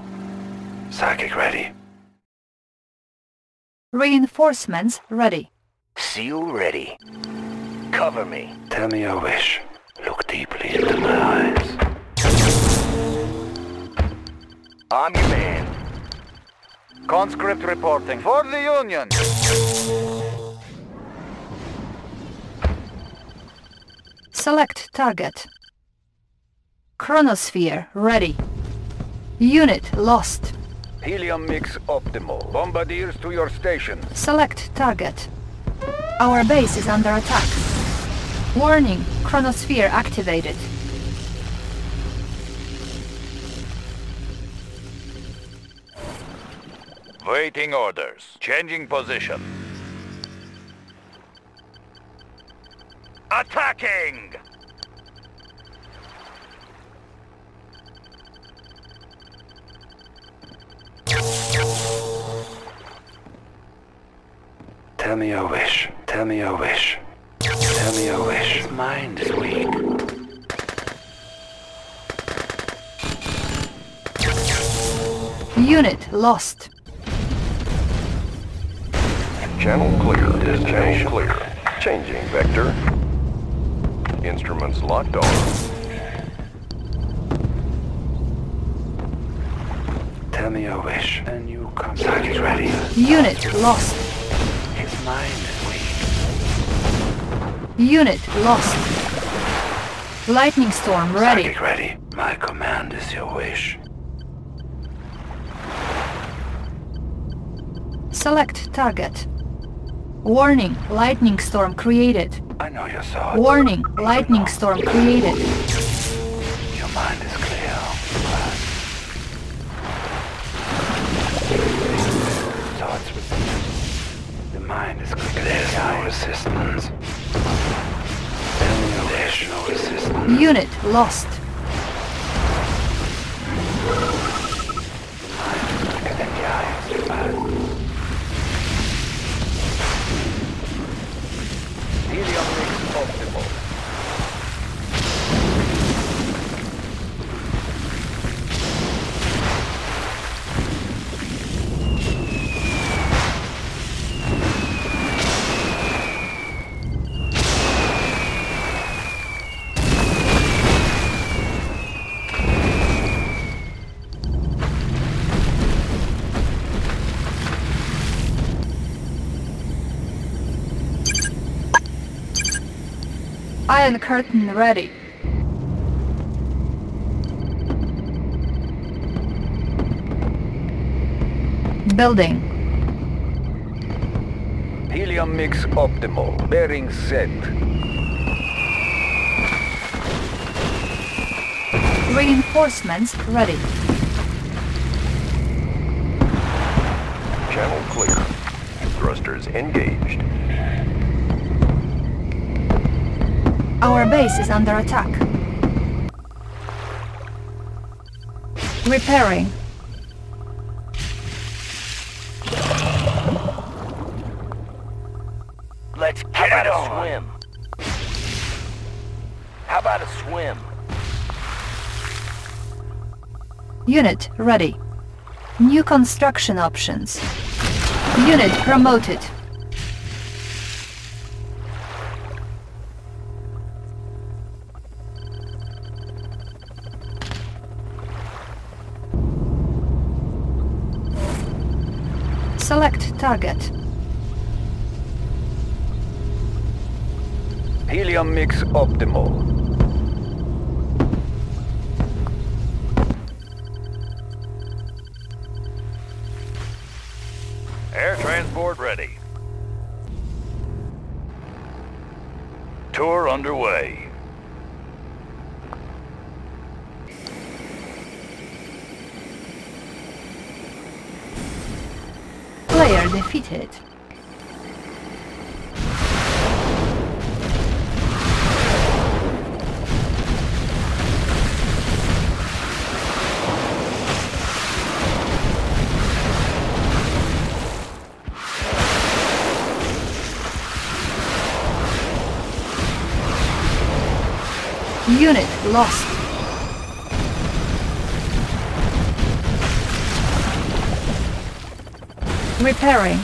Psychic ready. Reinforcements ready. Seal ready. Cover me. Tell me your wish. Look deeply into my eyes. I'm your man. Conscript reporting. For the Union. Select target. Chronosphere ready. Unit lost. Helium mix optimal. Bombardiers to your station. Select target. Our base is under attack. Warning, chronosphere activated. Waiting orders. Changing position. Attacking! Tell me your wish. Tell me your wish. Tell me your wish. His mind is weak. Unit lost. Channel clear. Channel clear. Changing vector. Instruments locked on. Tell me your wish. And you come. Psychic ready. Unit lost. His mind is weak. Unit lost. Lightning storm ready. Psychic ready. My command is your wish. Select target. Warning, lightning storm created. I know your thoughts. Warning, lightning storm created. Your mind is clear. Thoughts with The mind is clear. There's no resistance. Tell me your There's no resistance. Unit lost. Iron curtain ready. Building. Helium mix optimal. Bearing set. Reinforcements ready. Channel clear. Thrusters engaged. Our base is under attack. Repairing. How Get about it a on. swim? How about a swim? Unit ready. New construction options. Unit promoted. Target. Helium mix optimal. Air transport ready. Tour underway. Player defeated. Unit lost. Repairing.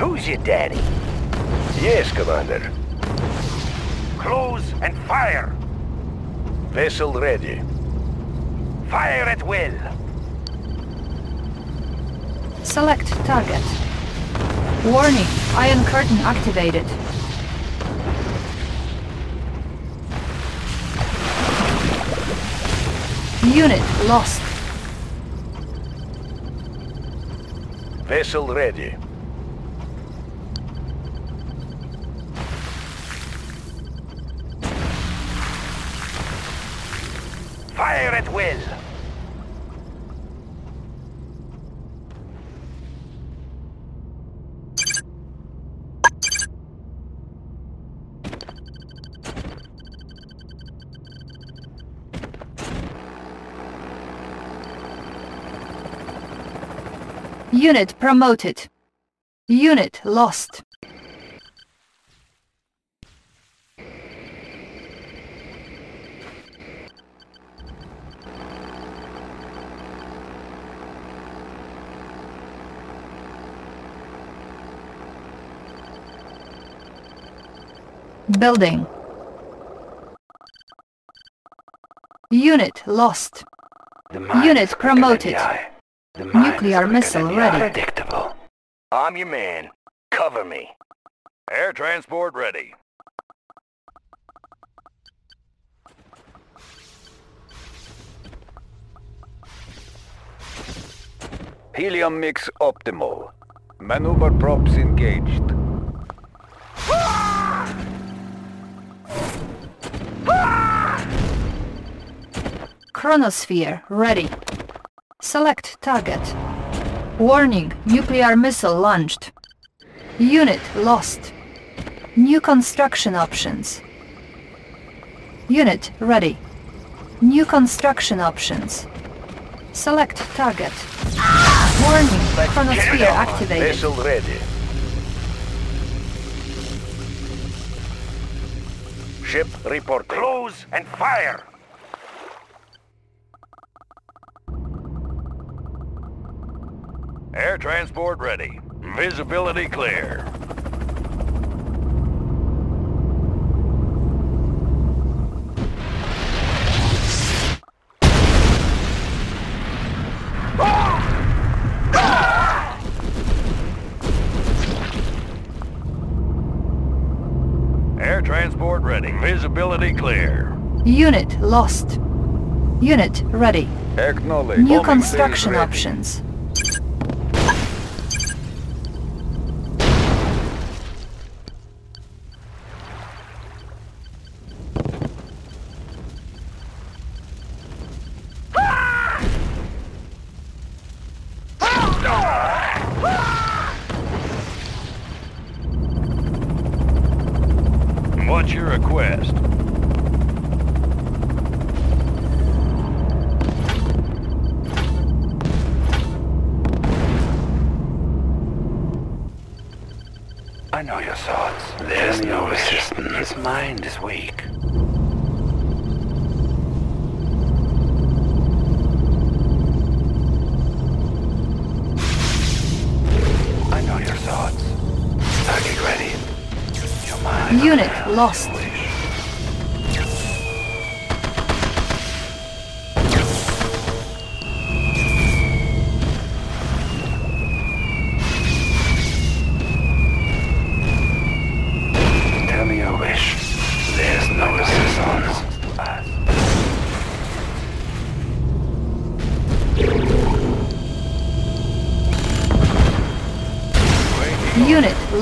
Who's your daddy? Yes, Commander. Close and fire! Vessel ready. Fire at will! Select target. Warning, Iron Curtain activated. Unit lost. Vessel ready. Fire at will! Unit promoted. Unit lost. Building. Unit lost. Unit promoted. The Nuclear missile ready. Predictable. I'm your man. Cover me. Air transport ready. Helium mix optimal. Maneuver props engaged. Chronosphere ready. Select target. Warning, nuclear missile launched. Unit lost. New construction options. Unit ready. New construction options. Select target. Warning, chronosphere activated. Vessel ready. Ship reporting. Close and fire! Air transport ready. Visibility clear. Air transport ready. Visibility clear. Unit lost. Unit ready. Acknowledge. New construction options.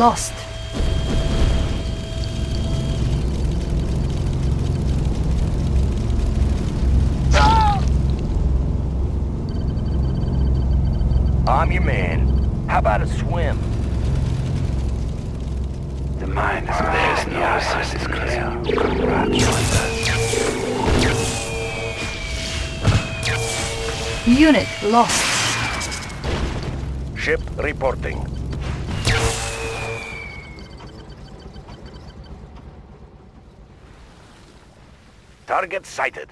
Lost. I'm your man. How about a swim? The mind is there's no resistance. Clear. Comrade joins us. Unit lost. Ship reporting. Target sighted.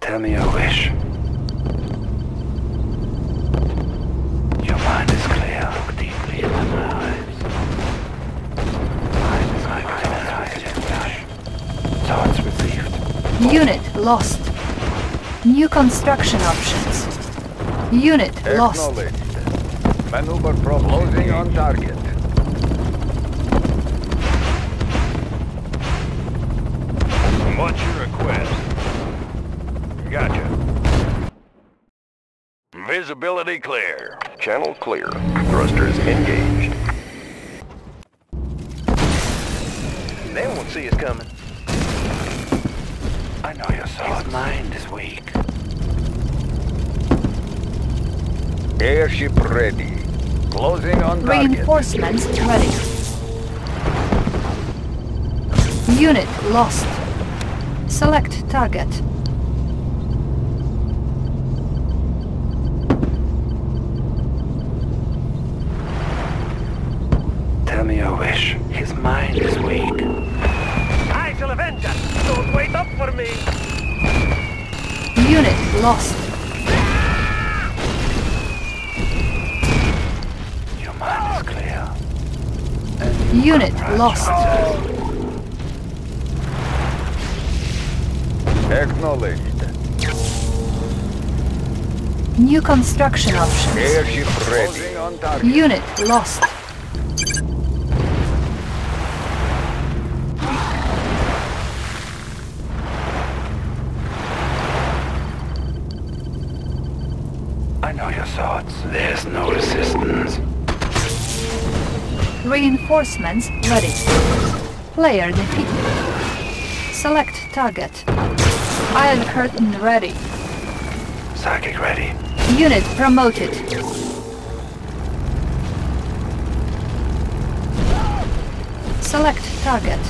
Tell me your wish. Your mind is clear. Look deeply into my eyes. Mind is like a flash. Thoughts received. Unit lost. New construction options. Unit lost. Maneuver from closing on target. What's your request? Gotcha. Visibility clear. Channel clear. Thrusters engaged. They won't see us coming. I know your thoughts. His mind is weak. Airship ready. Closing on target. Reinforcements ready. Unit lost. Select target. Tell me your wish. His mind is weak. I shall avenge us. Don't wait up for me. Unit lost. Your mind is clear. Unit lost. Acknowledged. New construction options. Airship ready. Closing on target. Unit lost. I know your thoughts. There's no resistance. Reinforcements ready. Player defeated. Select target. Iron curtain ready. Psychic ready. Unit promoted. Select target.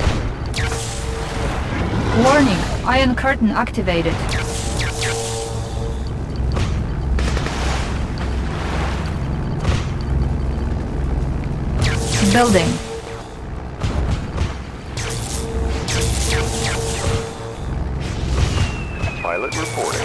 Warning, Iron curtain activated. Building. Pilot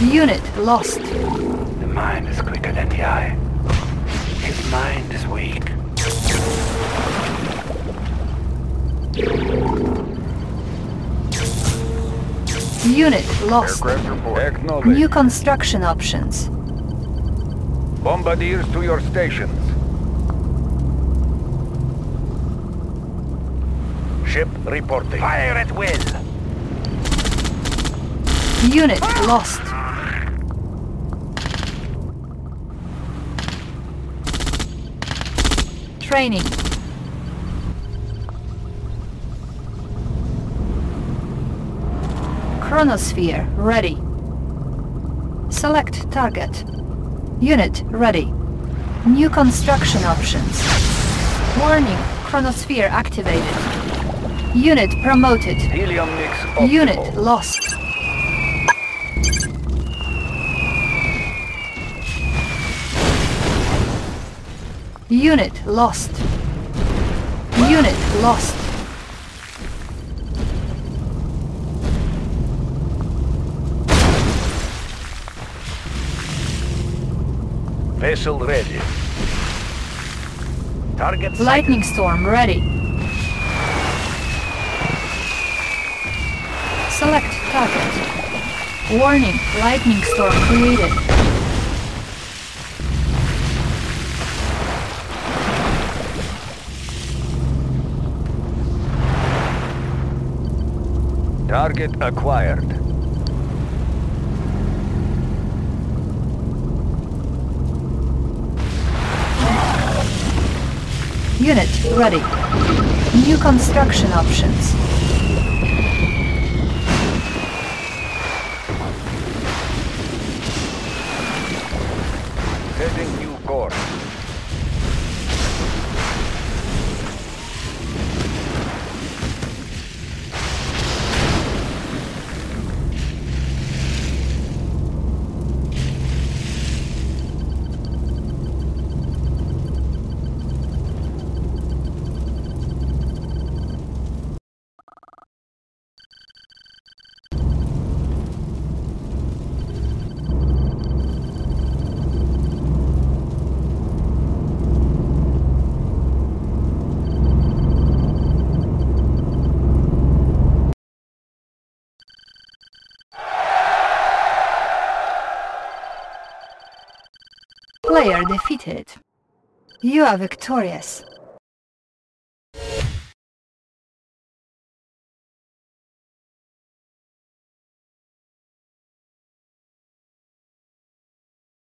Unit lost. The mind is quicker than the eye. His mind is weak. Unit lost. Aircraft report. Acknowledged. New construction options. Bombardiers to your stations. Ship reporting. Fire at will. Unit ah! lost. Training. Chronosphere ready. Select target. Unit ready. New construction options. Warning, chronosphere activated. Unit promoted. Helium mix optimal. Unit lost. Unit lost. Unit lost. Vessel ready. Target sighted. Lightning storm ready. Select target. Warning, lightning storm created. Target acquired. Unit ready. New construction options. Setting new course. Player defeated. You are victorious.